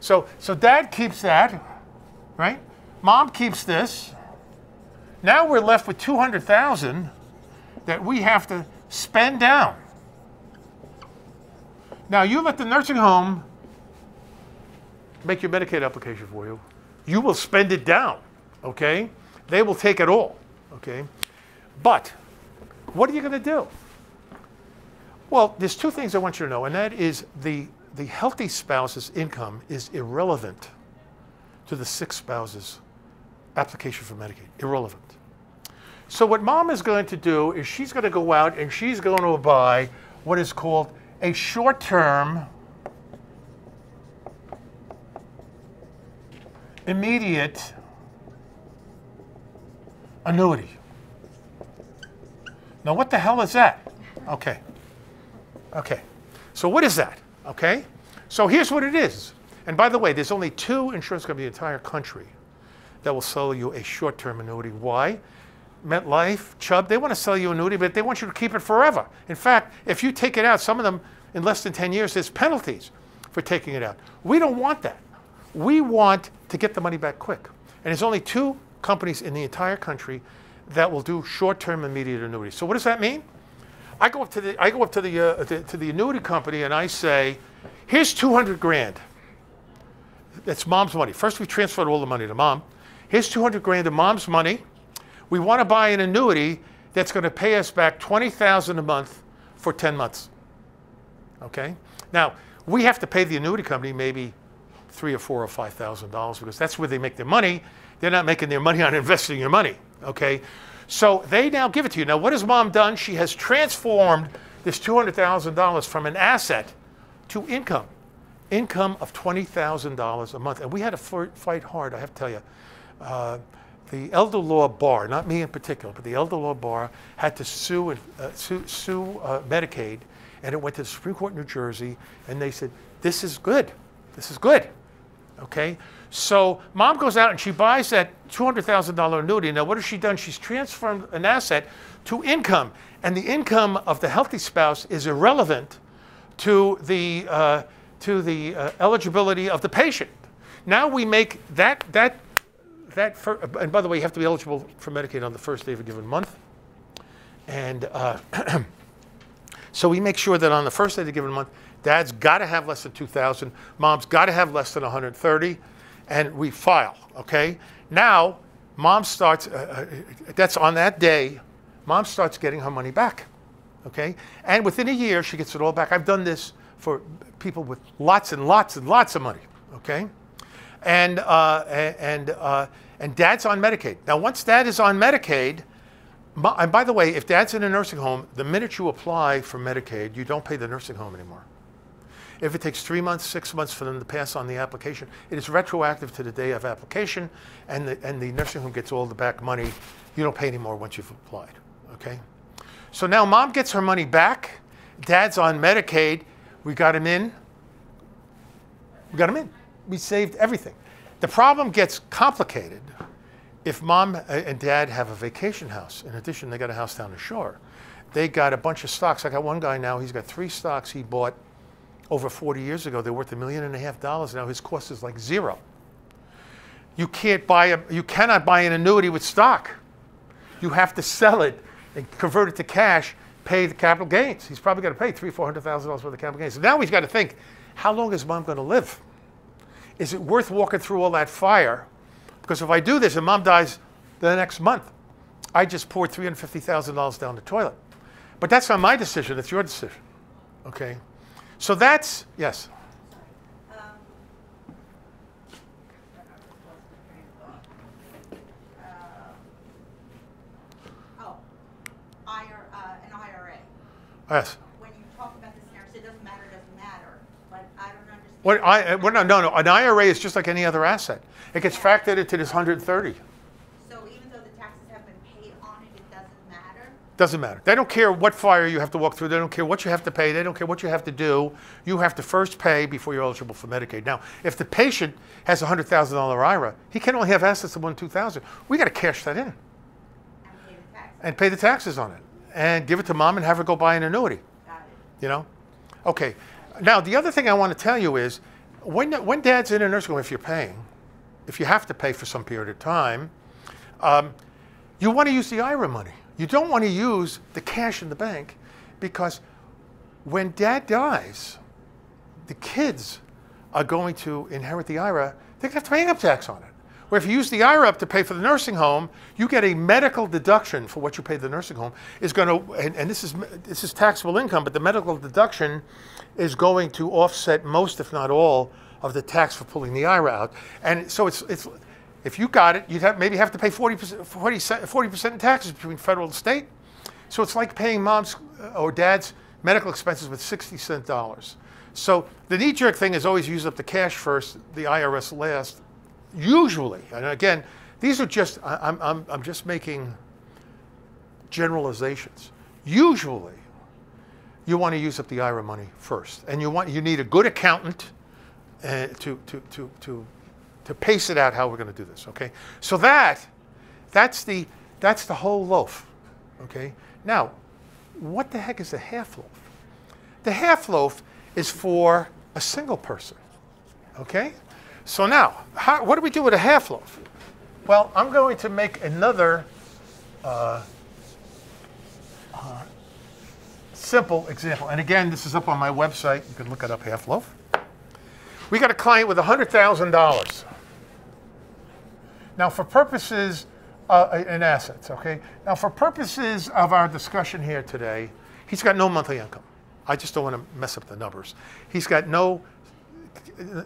So, so dad keeps that, right? Mom keeps this. Now we're left with 200,000 that we have to spend down. Now you let the nursing home make your Medicaid application for you. You will spend it down, okay? They will take it all, okay? But what are you going to do? Well, there's two things I want you to know, and that is the, the healthy spouse's income is irrelevant to the sick spouse's application for Medicaid. Irrelevant. So what mom is going to do is she's going to go out and she's going to buy what is called a short-term immediate annuity. Now what the hell is that? Okay. Okay, so what is that? Okay, so here's what it is. And by the way, there's only two insurance companies in the entire country that will sell you a short-term annuity. Why? MetLife, Chubb, they want to sell you an annuity, but they want you to keep it forever. In fact, if you take it out, some of them in less than 10 years, there's penalties for taking it out. We don't want that. We want to get the money back quick. And there's only two companies in the entire country that will do short-term immediate annuities. So what does that mean? I go up to the I go up to the, uh, to, to the annuity company and I say, "Here's 200 grand. That's mom's money. First, we transferred all the money to mom. Here's 200 grand of mom's money. We want to buy an annuity that's going to pay us back 20,000 a month for 10 months. Okay? Now, we have to pay the annuity company maybe three or four or five thousand dollars because that's where they make their money. They're not making their money on investing your money. Okay? So they now give it to you. Now, what has mom done? She has transformed this $200,000 from an asset to income. Income of $20,000 a month. And we had to fight hard, I have to tell you. Uh, the elder law bar, not me in particular, but the elder law bar had to sue, uh, sue, sue uh, Medicaid, and it went to the Supreme Court in New Jersey, and they said, This is good. This is good. Okay? So mom goes out and she buys that $200,000 annuity. Now, what has she done? She's transformed an asset to income. And the income of the healthy spouse is irrelevant to the, uh, to the uh, eligibility of the patient. Now we make that, that, that fir- and by the way, you have to be eligible for Medicaid on the first day of a given month. And uh, so we make sure that on the first day of a given month, dad's got to have less than 2,000, mom's got to have less than 130, and we file, okay? Now, mom starts, uh, uh, that's on that day, mom starts getting her money back, okay? And within a year, she gets it all back. I've done this for people with lots and lots and lots of money, okay? And, uh, and, uh, and dad's on Medicaid. Now, once dad is on Medicaid, And by the way, if dad's in a nursing home, the minute you apply for Medicaid, you don't pay the nursing home anymore. If it takes three months, six months for them to pass on the application, it is retroactive to the day of application, and the, and the nursing home gets all the back money. You don't pay anymore once you've applied. Okay? So now mom gets her money back. Dad's on Medicaid. We got him in. We got him in. We saved everything. The problem gets complicated if mom uh, and dad have a vacation house. In addition, they got a house down the shore. They got a bunch of stocks. I got one guy now, he's got three stocks he bought over 40 years ago. They're worth a million and a half dollars now. His cost is like zero. You can't buy a, you cannot buy an annuity with stock. You have to sell it and convert it to cash, pay the capital gains. He's probably got to pay three, four hundred thousand dollars worth of capital gains. So now he's got to think, how long is mom going to live? Is it worth walking through all that fire? Because if I do this and mom dies the next month, I just poured three hundred fifty thousand dollars down the toilet. But that's not my decision. It's your decision. Okay. So that's yes. Um, Oh, uh, an IRA. Yes. When you talk about this now, it doesn't matter, doesn't matter, but I don't understand. What I, uh, well, no, no, no. An IRA is just like any other asset. It gets factored into this 130. So even though the taxes have been paid on it, it doesn't matter? Doesn't matter. They don't care what fire you have to walk through. They don't care what you have to pay. They don't care what you have to do. You have to first pay before you're eligible for Medicaid. Now, if the patient has a hundred thousand dollar IRA, he can only have assets of one two thousand. We got to cash that in And pay the taxes? and pay the taxes on it, and give it to mom and have her go buy an annuity. Got it. You know? Okay. Now, the other thing I want to tell you is when, when dad's in a nursing home, if you're paying, if you have to pay for some period of time, um, you want to use the IRA money. You don't want to use the cash in the bank because when dad dies, the kids are going to inherit the IRA. They're going to have to pay income tax on it. Where if you use the IRA up to pay for the nursing home, you get a medical deduction for what you pay the nursing home. Is going to, and, and this is this is taxable income, but the medical deduction is going to offset most, if not all, of the tax for pulling the IRA out. And so it's it's if you got it, you'd have, maybe have to pay 40%, 40 percent in taxes between federal and state. So it's like paying mom's uh, or dad's medical expenses with 60 cent dollars. So the knee jerk thing is always use up the cash first, the IRA last. Usually, and again, these are just, I'm, I'm, I'm just making generalizations. Usually, you want to use up the IRA money first. And you, want, you need a good accountant uh, to, to, to, to, to pace it out how we're going to do this, okay? So that, that's the, that's the whole loaf, okay? Now, what the heck is a half loaf? The half loaf is for a single person, okay? So now, how, what do we do with a half loaf? Well, I'm going to make another uh, uh, simple example. And again, this is up on my website. You can look it up, half loaf. We got a client with $100,000. Now, for purposes uh, in assets, okay? Now, for purposes of our discussion here today, he's got no monthly income. I just don't want to mess up the numbers. He's got no,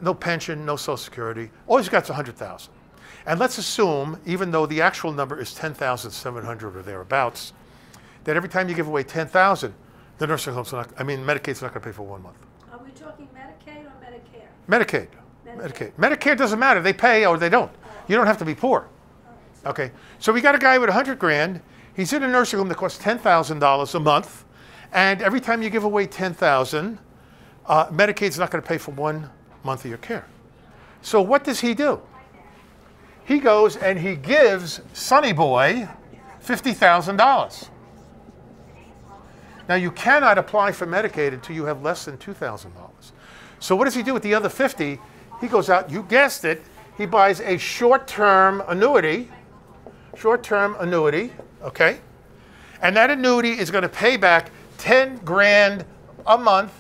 no pension, no Social Security. All he's got is 100,000. And let's assume, even though the actual number is 10,700 or thereabouts, that every time you give away 10,000, the nursing home's not, I mean, Medicaid's not going to pay for one month. Are we talking Medicaid or Medicare? Medicaid. Medicaid. Medicaid. Medicare doesn't matter. They pay or they don't. You don't have to be poor. Okay. So we got a guy with 100 grand. He's in a nursing home that costs $10,000 a month. And every time you give away 10,000, uh, Medicaid's not going to pay for one month of your care. So what does he do? He goes and he gives Sonny Boy $50,000. Now you cannot apply for Medicaid until you have less than $2,000. So what does he do with the other 50? He goes out, you guessed it, he buys a short-term annuity, short-term annuity, okay? And that annuity is going to pay back 10 grand a month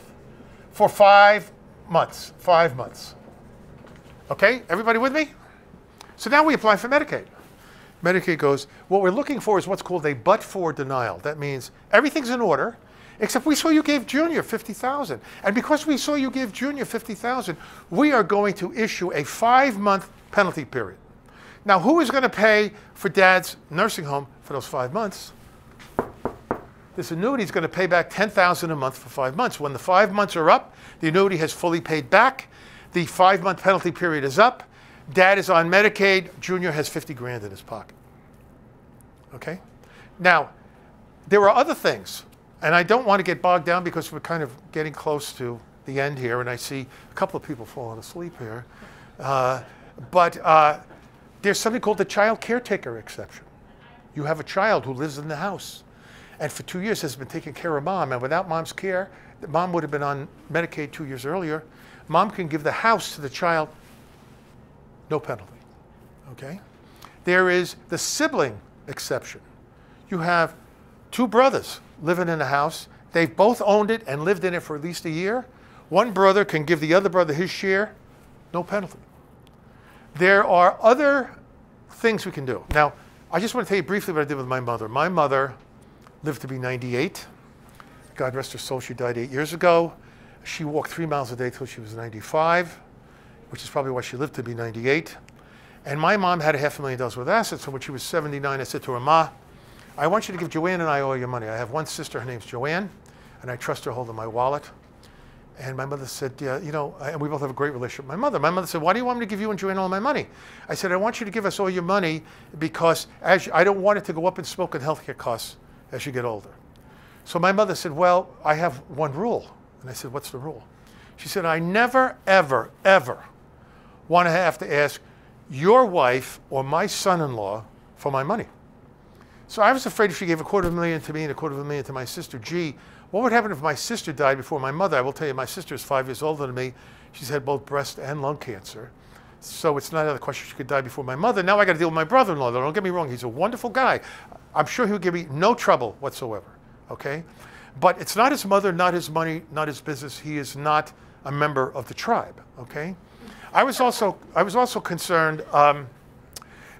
for 5 months, 5 months. Okay? Everybody with me? So now we apply for Medicaid. Medicaid goes, what we're looking for is what's called a but-for denial. That means everything's in order, except we saw you gave Junior 50,000. And because we saw you give Junior 50,000, we are going to issue a five-month penalty period. Now, who is going to pay for Dad's nursing home for those five months? This annuity is going to pay back 10,000 a month for five months. When the five months are up, the annuity has fully paid back. The five-month penalty period is up. Dad is on Medicaid. Junior has 50 grand in his pocket. Okay? Now, there are other things, and I don't want to get bogged down because we're kind of getting close to the end here, and I see a couple of people falling asleep here. Uh, but uh, there's something called the child caretaker exception. You have a child who lives in the house, and for two years has been taking care of mom, and without mom's care, mom would have been on Medicaid two years earlier. Mom can give the house to the child no penalty. Okay? There is the sibling exception. You have two brothers living in a house. They've both owned it and lived in it for at least a year. One brother can give the other brother his share, no penalty. There are other things we can do. Now, I just want to tell you briefly what I did with my mother. My mother lived to be 98. God rest her soul, she died eight years ago. She walked three miles a day till she was 95 which is probably why she lived to be 98. And my mom had a half a million dollars worth of assets. So when she was 79, I said to her, Ma, I want you to give Joanne and I all your money. I have one sister, her name's Joanne, and I trust her holding my wallet. And my mother said, yeah, you know, and we both have a great relationship my mother. My mother said, why do you want me to give you and Joanne all my money? I said, I want you to give us all your money because as you, I don't want it to go up in smoke and healthcare costs as you get older. So my mother said, well, I have one rule. And I said, what's the rule? She said, I never, ever, ever want to have to ask your wife or my son-in-law for my money. So I was afraid if she gave a quarter of a million to me and a quarter of a million to my sister, gee, what would happen if my sister died before my mother? I will tell you, my sister is five years older than me. She's had both breast and lung cancer. So it's not out of the question she could die before my mother. Now I got to deal with my brother-in-law. Don't get me wrong; he's a wonderful guy. I'm sure he'll give me no trouble whatsoever. Okay, but it's not his mother, not his money, not his business. He is not a member of the tribe. Okay. I was also I was also concerned. Um,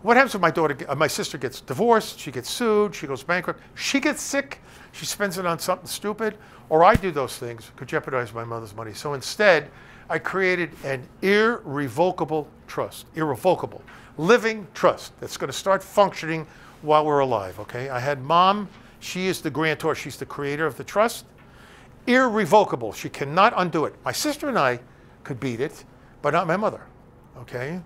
what happens if my daughter, uh, my sister gets divorced? She gets sued. She goes bankrupt. She gets sick. She spends it on something stupid, or I do those things could jeopardize my mother's money. So instead, I created an irrevocable trust, irrevocable, living trust that's going to start functioning while we're alive. Okay. I had mom. She is the grantor. She's the creator of the trust. Irrevocable. She cannot undo it. My sister and I could beat it but not my mother. Okay?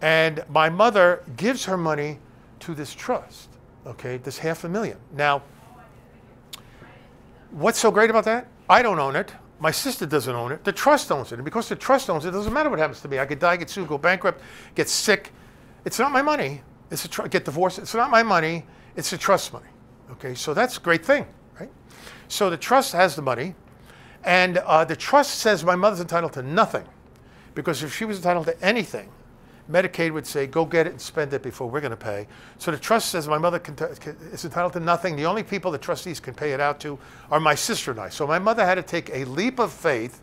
And my mother gives her money to this trust, okay, this half a million. Now, what's so great about that? I don't own it. My sister doesn't own it. The trust owns it. And because the trust owns it, it doesn't matter what happens to me. I could die, get sued, go bankrupt, get sick. It's not my money. It's a tr- get divorced. It's not my money. It's the trust money. Okay, so that's a great thing, right? So the trust has the money, and uh, the trust says my mother's entitled to nothing Because if she was entitled to anything, Medicaid would say, go get it and spend it before we're going to pay. So the trust says my mother is entitled to nothing. The only people the trustees can pay it out to are my sister and I. So my mother had to take a leap of faith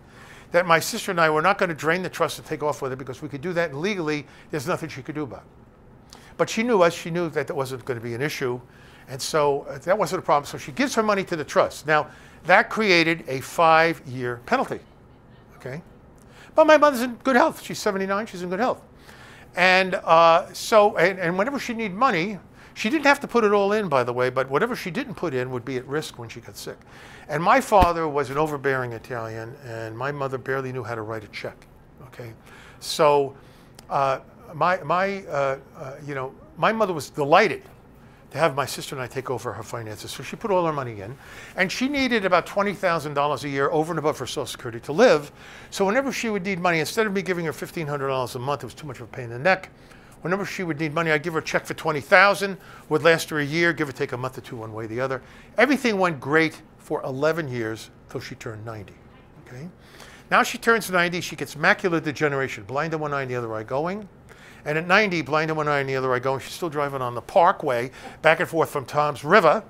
that my sister and I were not going to drain the trust and take off with it because we could do that legally there's nothing she could do about it. But she knew us. She knew that that wasn't going to be an issue. And so uh, that wasn't a problem. So she gives her money to the trust. Now, that created a five year penalty. Okay? But my mother's in good health. She's 79, she's in good health. And uh, so, and, and whenever she needed money, she didn't have to put it all in, by the way, but whatever she didn't put in would be at risk when she got sick. And my father was an overbearing Italian, and my mother barely knew how to write a check. Okay, so uh, my my uh, uh, you know my mother was delighted to have my sister and I take over her finances. So she put all her money in, and she needed about twenty thousand dollars a year over and above her Social Security to live. So whenever she would need money, instead of me giving her fifteen hundred dollars a month, it was too much of a pain in the neck. Whenever she would need money, I'd give her a check for twenty thousand, would last her a year, give or take a month or two, one way or the other. Everything went great for eleven years till she turned ninety. Okay. Now she turns 90, she gets macular degeneration, blind in one eye and the other eye going. And at 90, blind in one eye and the other eye going, she's still driving on the parkway back and forth from Tom's River.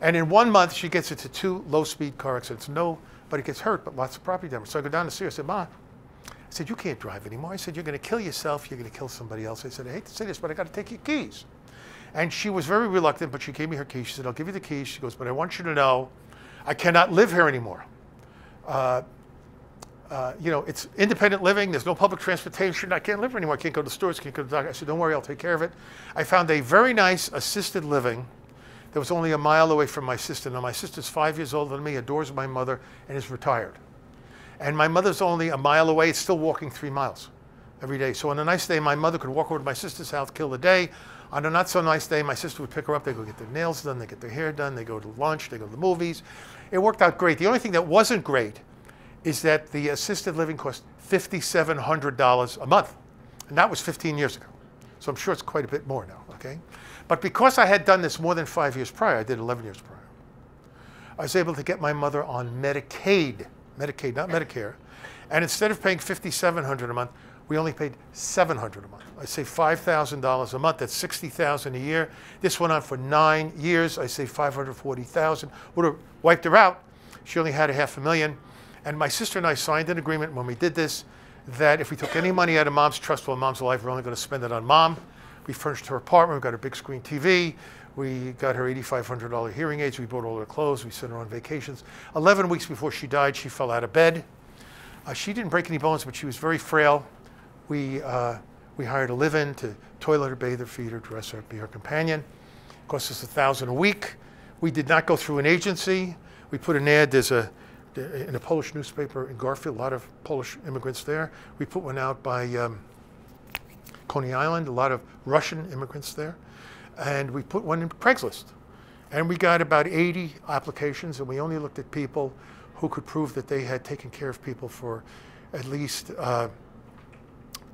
And in one month, she gets into two low speed car accidents. Nobody gets hurt, but lots of property damage. So I go down to see her. I said, Ma, I said, you can't drive anymore. I said, you're going to kill yourself. You're going to kill somebody else. I said, I hate to say this, but I got to take your keys. And she was very reluctant, but she gave me her keys. She said, I'll give you the keys. She goes, but I want you to know I cannot live here anymore. Uh, uh, you know, it's independent living. There's no public transportation. I can't live anymore. I can't go to stores. Can't go to the doctor. I said, don't worry, I'll take care of it. I found a very nice assisted living that was only a mile away from my sister. Now, my sister's five years older than me, adores my mother, and is retired. And my mother's only a mile away, It's still walking three miles every day. So on a nice day, my mother could walk over to my sister's house, kill the day. On a not so nice day, my sister would pick her up. They go get their nails done, they get their hair done, they go to lunch, they go to the movies. It worked out great. The only thing that wasn't great is that the assisted living cost $5,700 a month. And that was 15 years ago. So I'm sure it's quite a bit more now, okay? But because I had done this more than five years prior, I did 11 years prior, I was able to get my mother on Medicaid, Medicaid, not Medicare. And instead of paying 5700 a month, we only paid 700 a month. I saved $5,000 a month. That's 60,000 a year. This went on for nine years. I saved 540,000. Would have wiped her out. She only had a half a million. And my sister and I signed an agreement when we did this that if we took any money out of mom's trust while mom's alive, we're only going to spend it on mom. We furnished her apartment. We got her big screen TV. We got her $8,500 hearing aids. We bought all her clothes. We sent her on vacations. 11 weeks before she died, she fell out of bed. Uh, she didn't break any bones, but she was very frail. We, uh, we hired a live-in to toilet her, bathe her, feed her, dress her, be her companion. It cost us a thousand a week. We did not go through an agency. We put an ad. There's a in a Polish newspaper in Garfield, a lot of Polish immigrants there. We put one out by um, Coney Island, a lot of Russian immigrants there. And we put one in Craigslist. And we got about 80 applications, and we only looked at people who could prove that they had taken care of people for at least uh,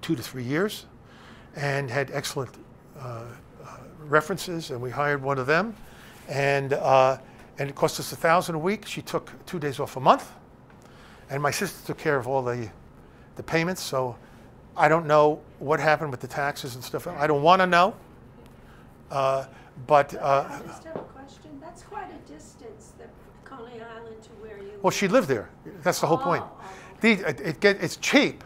two to three years and had excellent uh, uh, references. And we hired one of them. And uh, and it cost us a thousand a week. She took two days off a month, and my sister took care of all the the payments. So I don't know what happened with the taxes and stuff. I don't want to know. Uh, but uh, I just have a question. That's quite a distance, the Coney Island to where you. well, she lived there. That's the whole point. Oh, oh, The, it, it get, it's cheap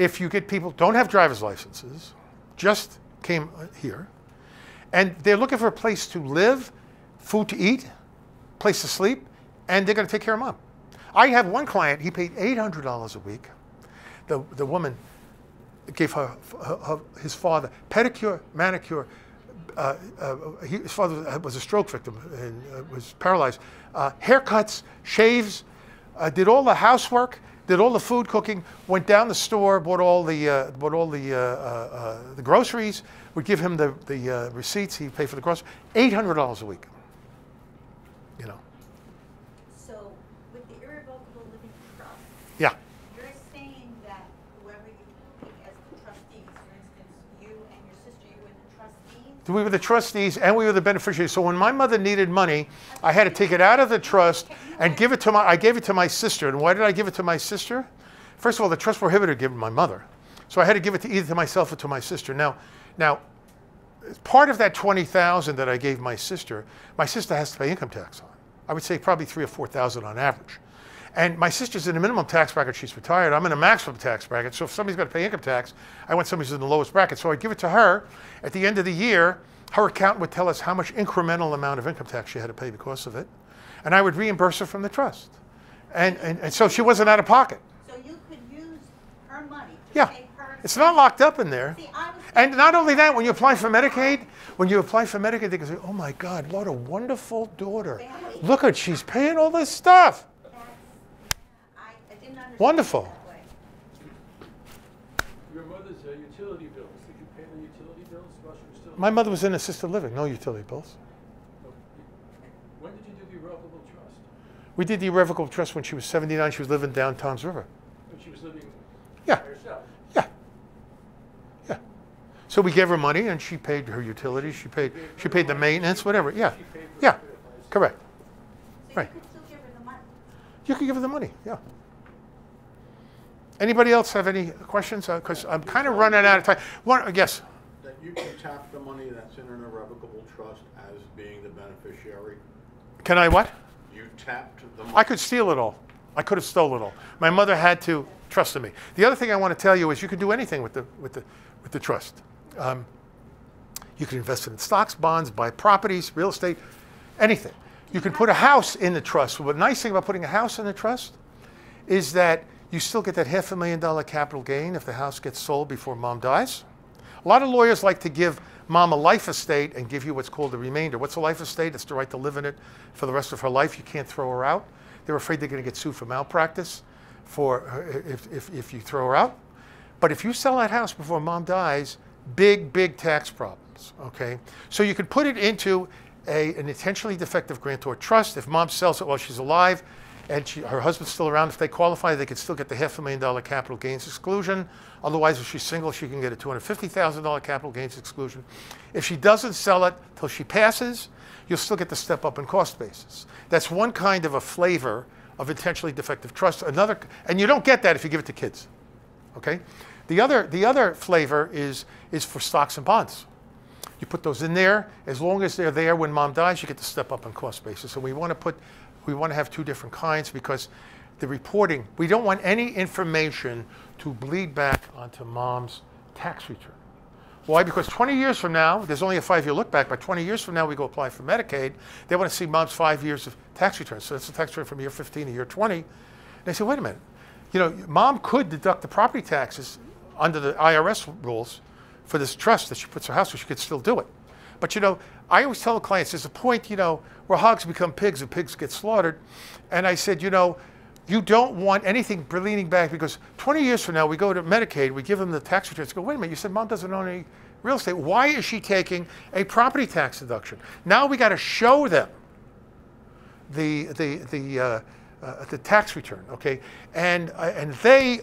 if you get people don't have driver's licenses, just came uh, here, and they're looking for a place to live, food to eat, place to sleep, and they're going to take care of mom. I have one client, he paid $800 a week. The, the woman gave her, her, her his father pedicure, manicure. Uh, uh, he, his father was a stroke victim and uh, was paralyzed. Uh, haircuts, shaves, uh, did all the housework, did all the food cooking, went down the store, bought all the, uh, bought all the, the groceries, would give him the, the receipts, he'd pay for the groceries. $800 a week. You know, So with the irrevocable living trust, yeah. you're saying that whoever you pick as the trustees, for instance, you and your sister, you were the trustees? We were the trustees and we were the beneficiaries. So when my mother needed money, I had to take it out of the trust and give it to my, I gave it to my sister. And why did I give it to my sister? first of all, the trust prohibited giving to my mother. So I had to give it to either to myself or to my sister. Now, now, part of that 20,000 that I gave my sister, my sister has to pay income tax on. I would say probably three or 4,000 on average. And my sister's in the minimum tax bracket, she's retired. I'm in a maximum tax bracket. So if somebody's got to pay income tax, I want somebody who's in the lowest bracket. So I'd give it to her. At the end of the year, her accountant would tell us how much incremental amount of income tax she had to pay because of it. And I would reimburse her from the trust. And, and, and so she wasn't out of pocket. So you could use her money to Yeah. pay her. It's not locked up in there. See, And not only that, when you apply for Medicaid, when you apply for Medicaid, they can say, oh my God, what a wonderful daughter. Look at, she's paying all this stuff. That's- I, I didn't understand. it Wonderful. Your mother's uh, utility bills, did you pay the utility bills while she was still? My mother was in assisted living, no utility bills. When did you do the irrevocable trust? We did the irrevocable trust when she was 79. She was living down Tom's River. When she was living Yeah, by herself? yeah, yeah. So we gave her money and she paid her utilities, she paid, she paid the maintenance, whatever, yeah. She paid for Yeah, it by herself. correct. So Right. you could still give her the money. You could give her the money, yeah. Anybody else have any questions? Because I'm kind of running out of time. One, yes, That you can tap the money that's in an irrevocable trust as being the beneficiary. can I what? You tapped the money. I could steal it all. I could have stolen it all. My mother had to trust in me. The other thing I want to tell you is you can do anything with the with the with the trust. Um, you can invest in stocks, bonds, buy properties, real estate, anything. You can put a house in the trust. Well, the nice thing about putting a house in the trust is that you still get that half a million dollar capital gain if the house gets sold before mom dies. A lot of lawyers like to give mom a life estate and give you what's called the remainder. What's a life estate? It's the right to live in it for the rest of her life. You can't throw her out. They're afraid they're going to get sued for malpractice for uh, if, if, if you throw her out. But if you sell that house before mom dies, big, big tax problems. Okay? So you could put it into a, an intentionally defective grantor trust. If mom sells it while she's alive and she, her husband's still around, if they qualify, they could still get the half a million dollar capital gains exclusion. Otherwise, if she's single, she can get a $250,000 capital gains exclusion. If she doesn't sell it till she passes, you'll still get the step up in cost basis. That's one kind of a flavor of intentionally defective trust. Another, and you don't get that if you give it to kids. Okay? The other, the other flavor is, is for stocks and bonds. You put those in there. As long as they're there when mom dies, you get the step up in cost basis. So we want to put, we want to have two different kinds because the reporting, we don't want any information to bleed back onto mom's tax return. Why? Because 20 years from now, there's only a five-year look back, but 20 years from now, we go apply for Medicaid. They want to see mom's five years of tax returns. So that's the tax return from year 15 to year 20. And they say, wait a minute. You know, mom could deduct the property taxes under the IRS rules for this trust that she puts her house, so she could still do it. But you know, I always tell the clients, there's a point, you know, where hogs become pigs and pigs get slaughtered. And I said, you know, you don't want anything leaning back because 20 years from now, we go to Medicaid, we give them the tax returns. Go, wait a minute, you said mom doesn't own any real estate. Why is she taking a property tax deduction? Now we got to show them the the the uh, uh, the tax return, okay? And uh, and they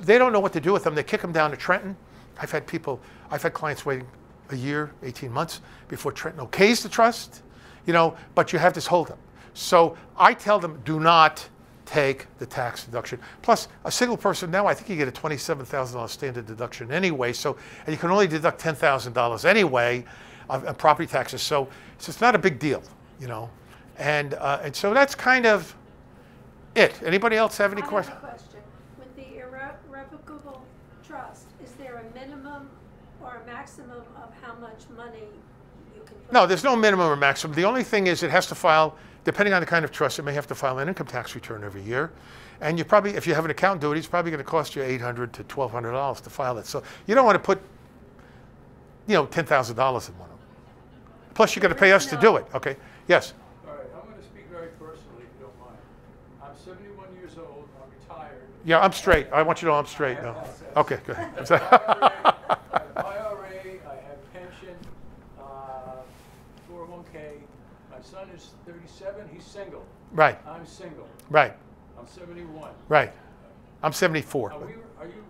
they don't know what to do with them. They kick them down to Trenton. I've had people, I've had clients waiting a year, 18 months before Trenton okays the trust, you know. But you have this holdup. So I tell them, do not take the tax deduction. Plus, a single person now, I think you get a $27,000 standard deduction anyway. So and you can only deduct $10,000 anyway of, of property taxes. So, so it's not a big deal, you know. And, uh, and so that's kind of it. Anybody else have any I have questions? a question. With the irre- irrevocable trust, is there a minimum or a maximum of how much money you can put? No, there's no minimum or maximum. The only thing is it has to file, depending on the kind of trust, it may have to file an income tax return every year. And you probably, if you have an account it, it's probably going to cost you 800 to $1,200 to file it. So you don't want to put, you know, $10,000 in one of them. Plus, you got to pay us to do it, okay? Yes. All right, I'm gonna speak very personally, if you don't mind. I'm seventy-one years old, I'm retired. Yeah, I'm straight. I want you to know I'm straight now. Okay, good. I have IRA, I have IRA, I have pension, uh, 401K. My son is 37, he's single. Right, I'm single. right, I'm 71. right. I'm 74. Are we, are you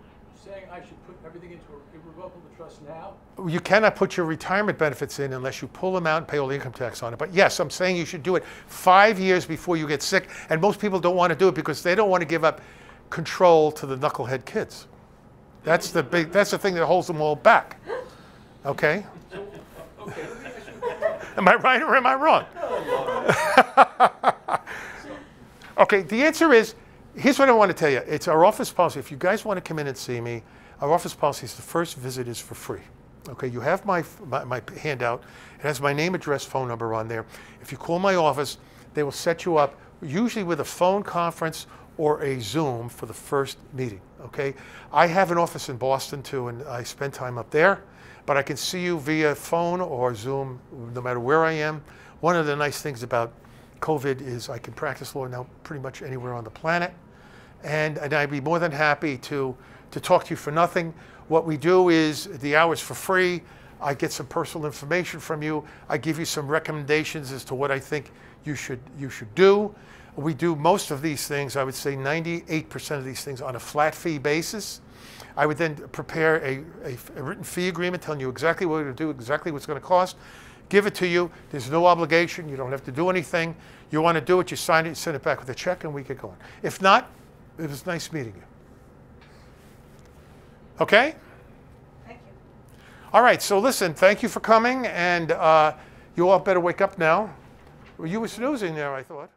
saying I should put everything into a irrevocable trust now? You cannot put your retirement benefits in unless you pull them out and pay all the income tax on it. But yes, I'm saying you should do it five years before you get sick. And most people don't want to do it because they don't want to give up control to the knucklehead kids. That's the big. That's the thing that holds them all back. Okay. Uh, okay, let me ask you a couple- Am I right or am I wrong? okay, the answer is here's what I want to tell you. It's our office policy. If you guys want to come in and see me, our office policy is the first visit is for free. Okay, you have my, my, my handout. It has my name, address, phone number on there. If you call my office, they will set you up, usually with a phone conference or a Zoom for the first meeting. Okay, I have an office in Boston too, and I spend time up there but I can see you via phone or Zoom no matter where I am. One of the nice things about COVID is I can practice law now pretty much anywhere on the planet. And, and I'd be more than happy to, to talk to you for nothing. What we do is the hours for free. I get some personal information from you. I give you some recommendations as to what I think you should, you should do. We do most of these things, I would say 98% of these things on a flat fee basis. I would then prepare a, a, a written fee agreement telling you exactly what we're going to do, exactly what's going to cost, give it to you. There's no obligation. You don't have to do anything. You want to do it, you sign it, you send it back with a check, and we get going. If not, it was nice meeting you. Okay? Thank you. All right, so listen, thank you for coming, and uh, you all better wake up now. Well, you were snoozing there, I thought.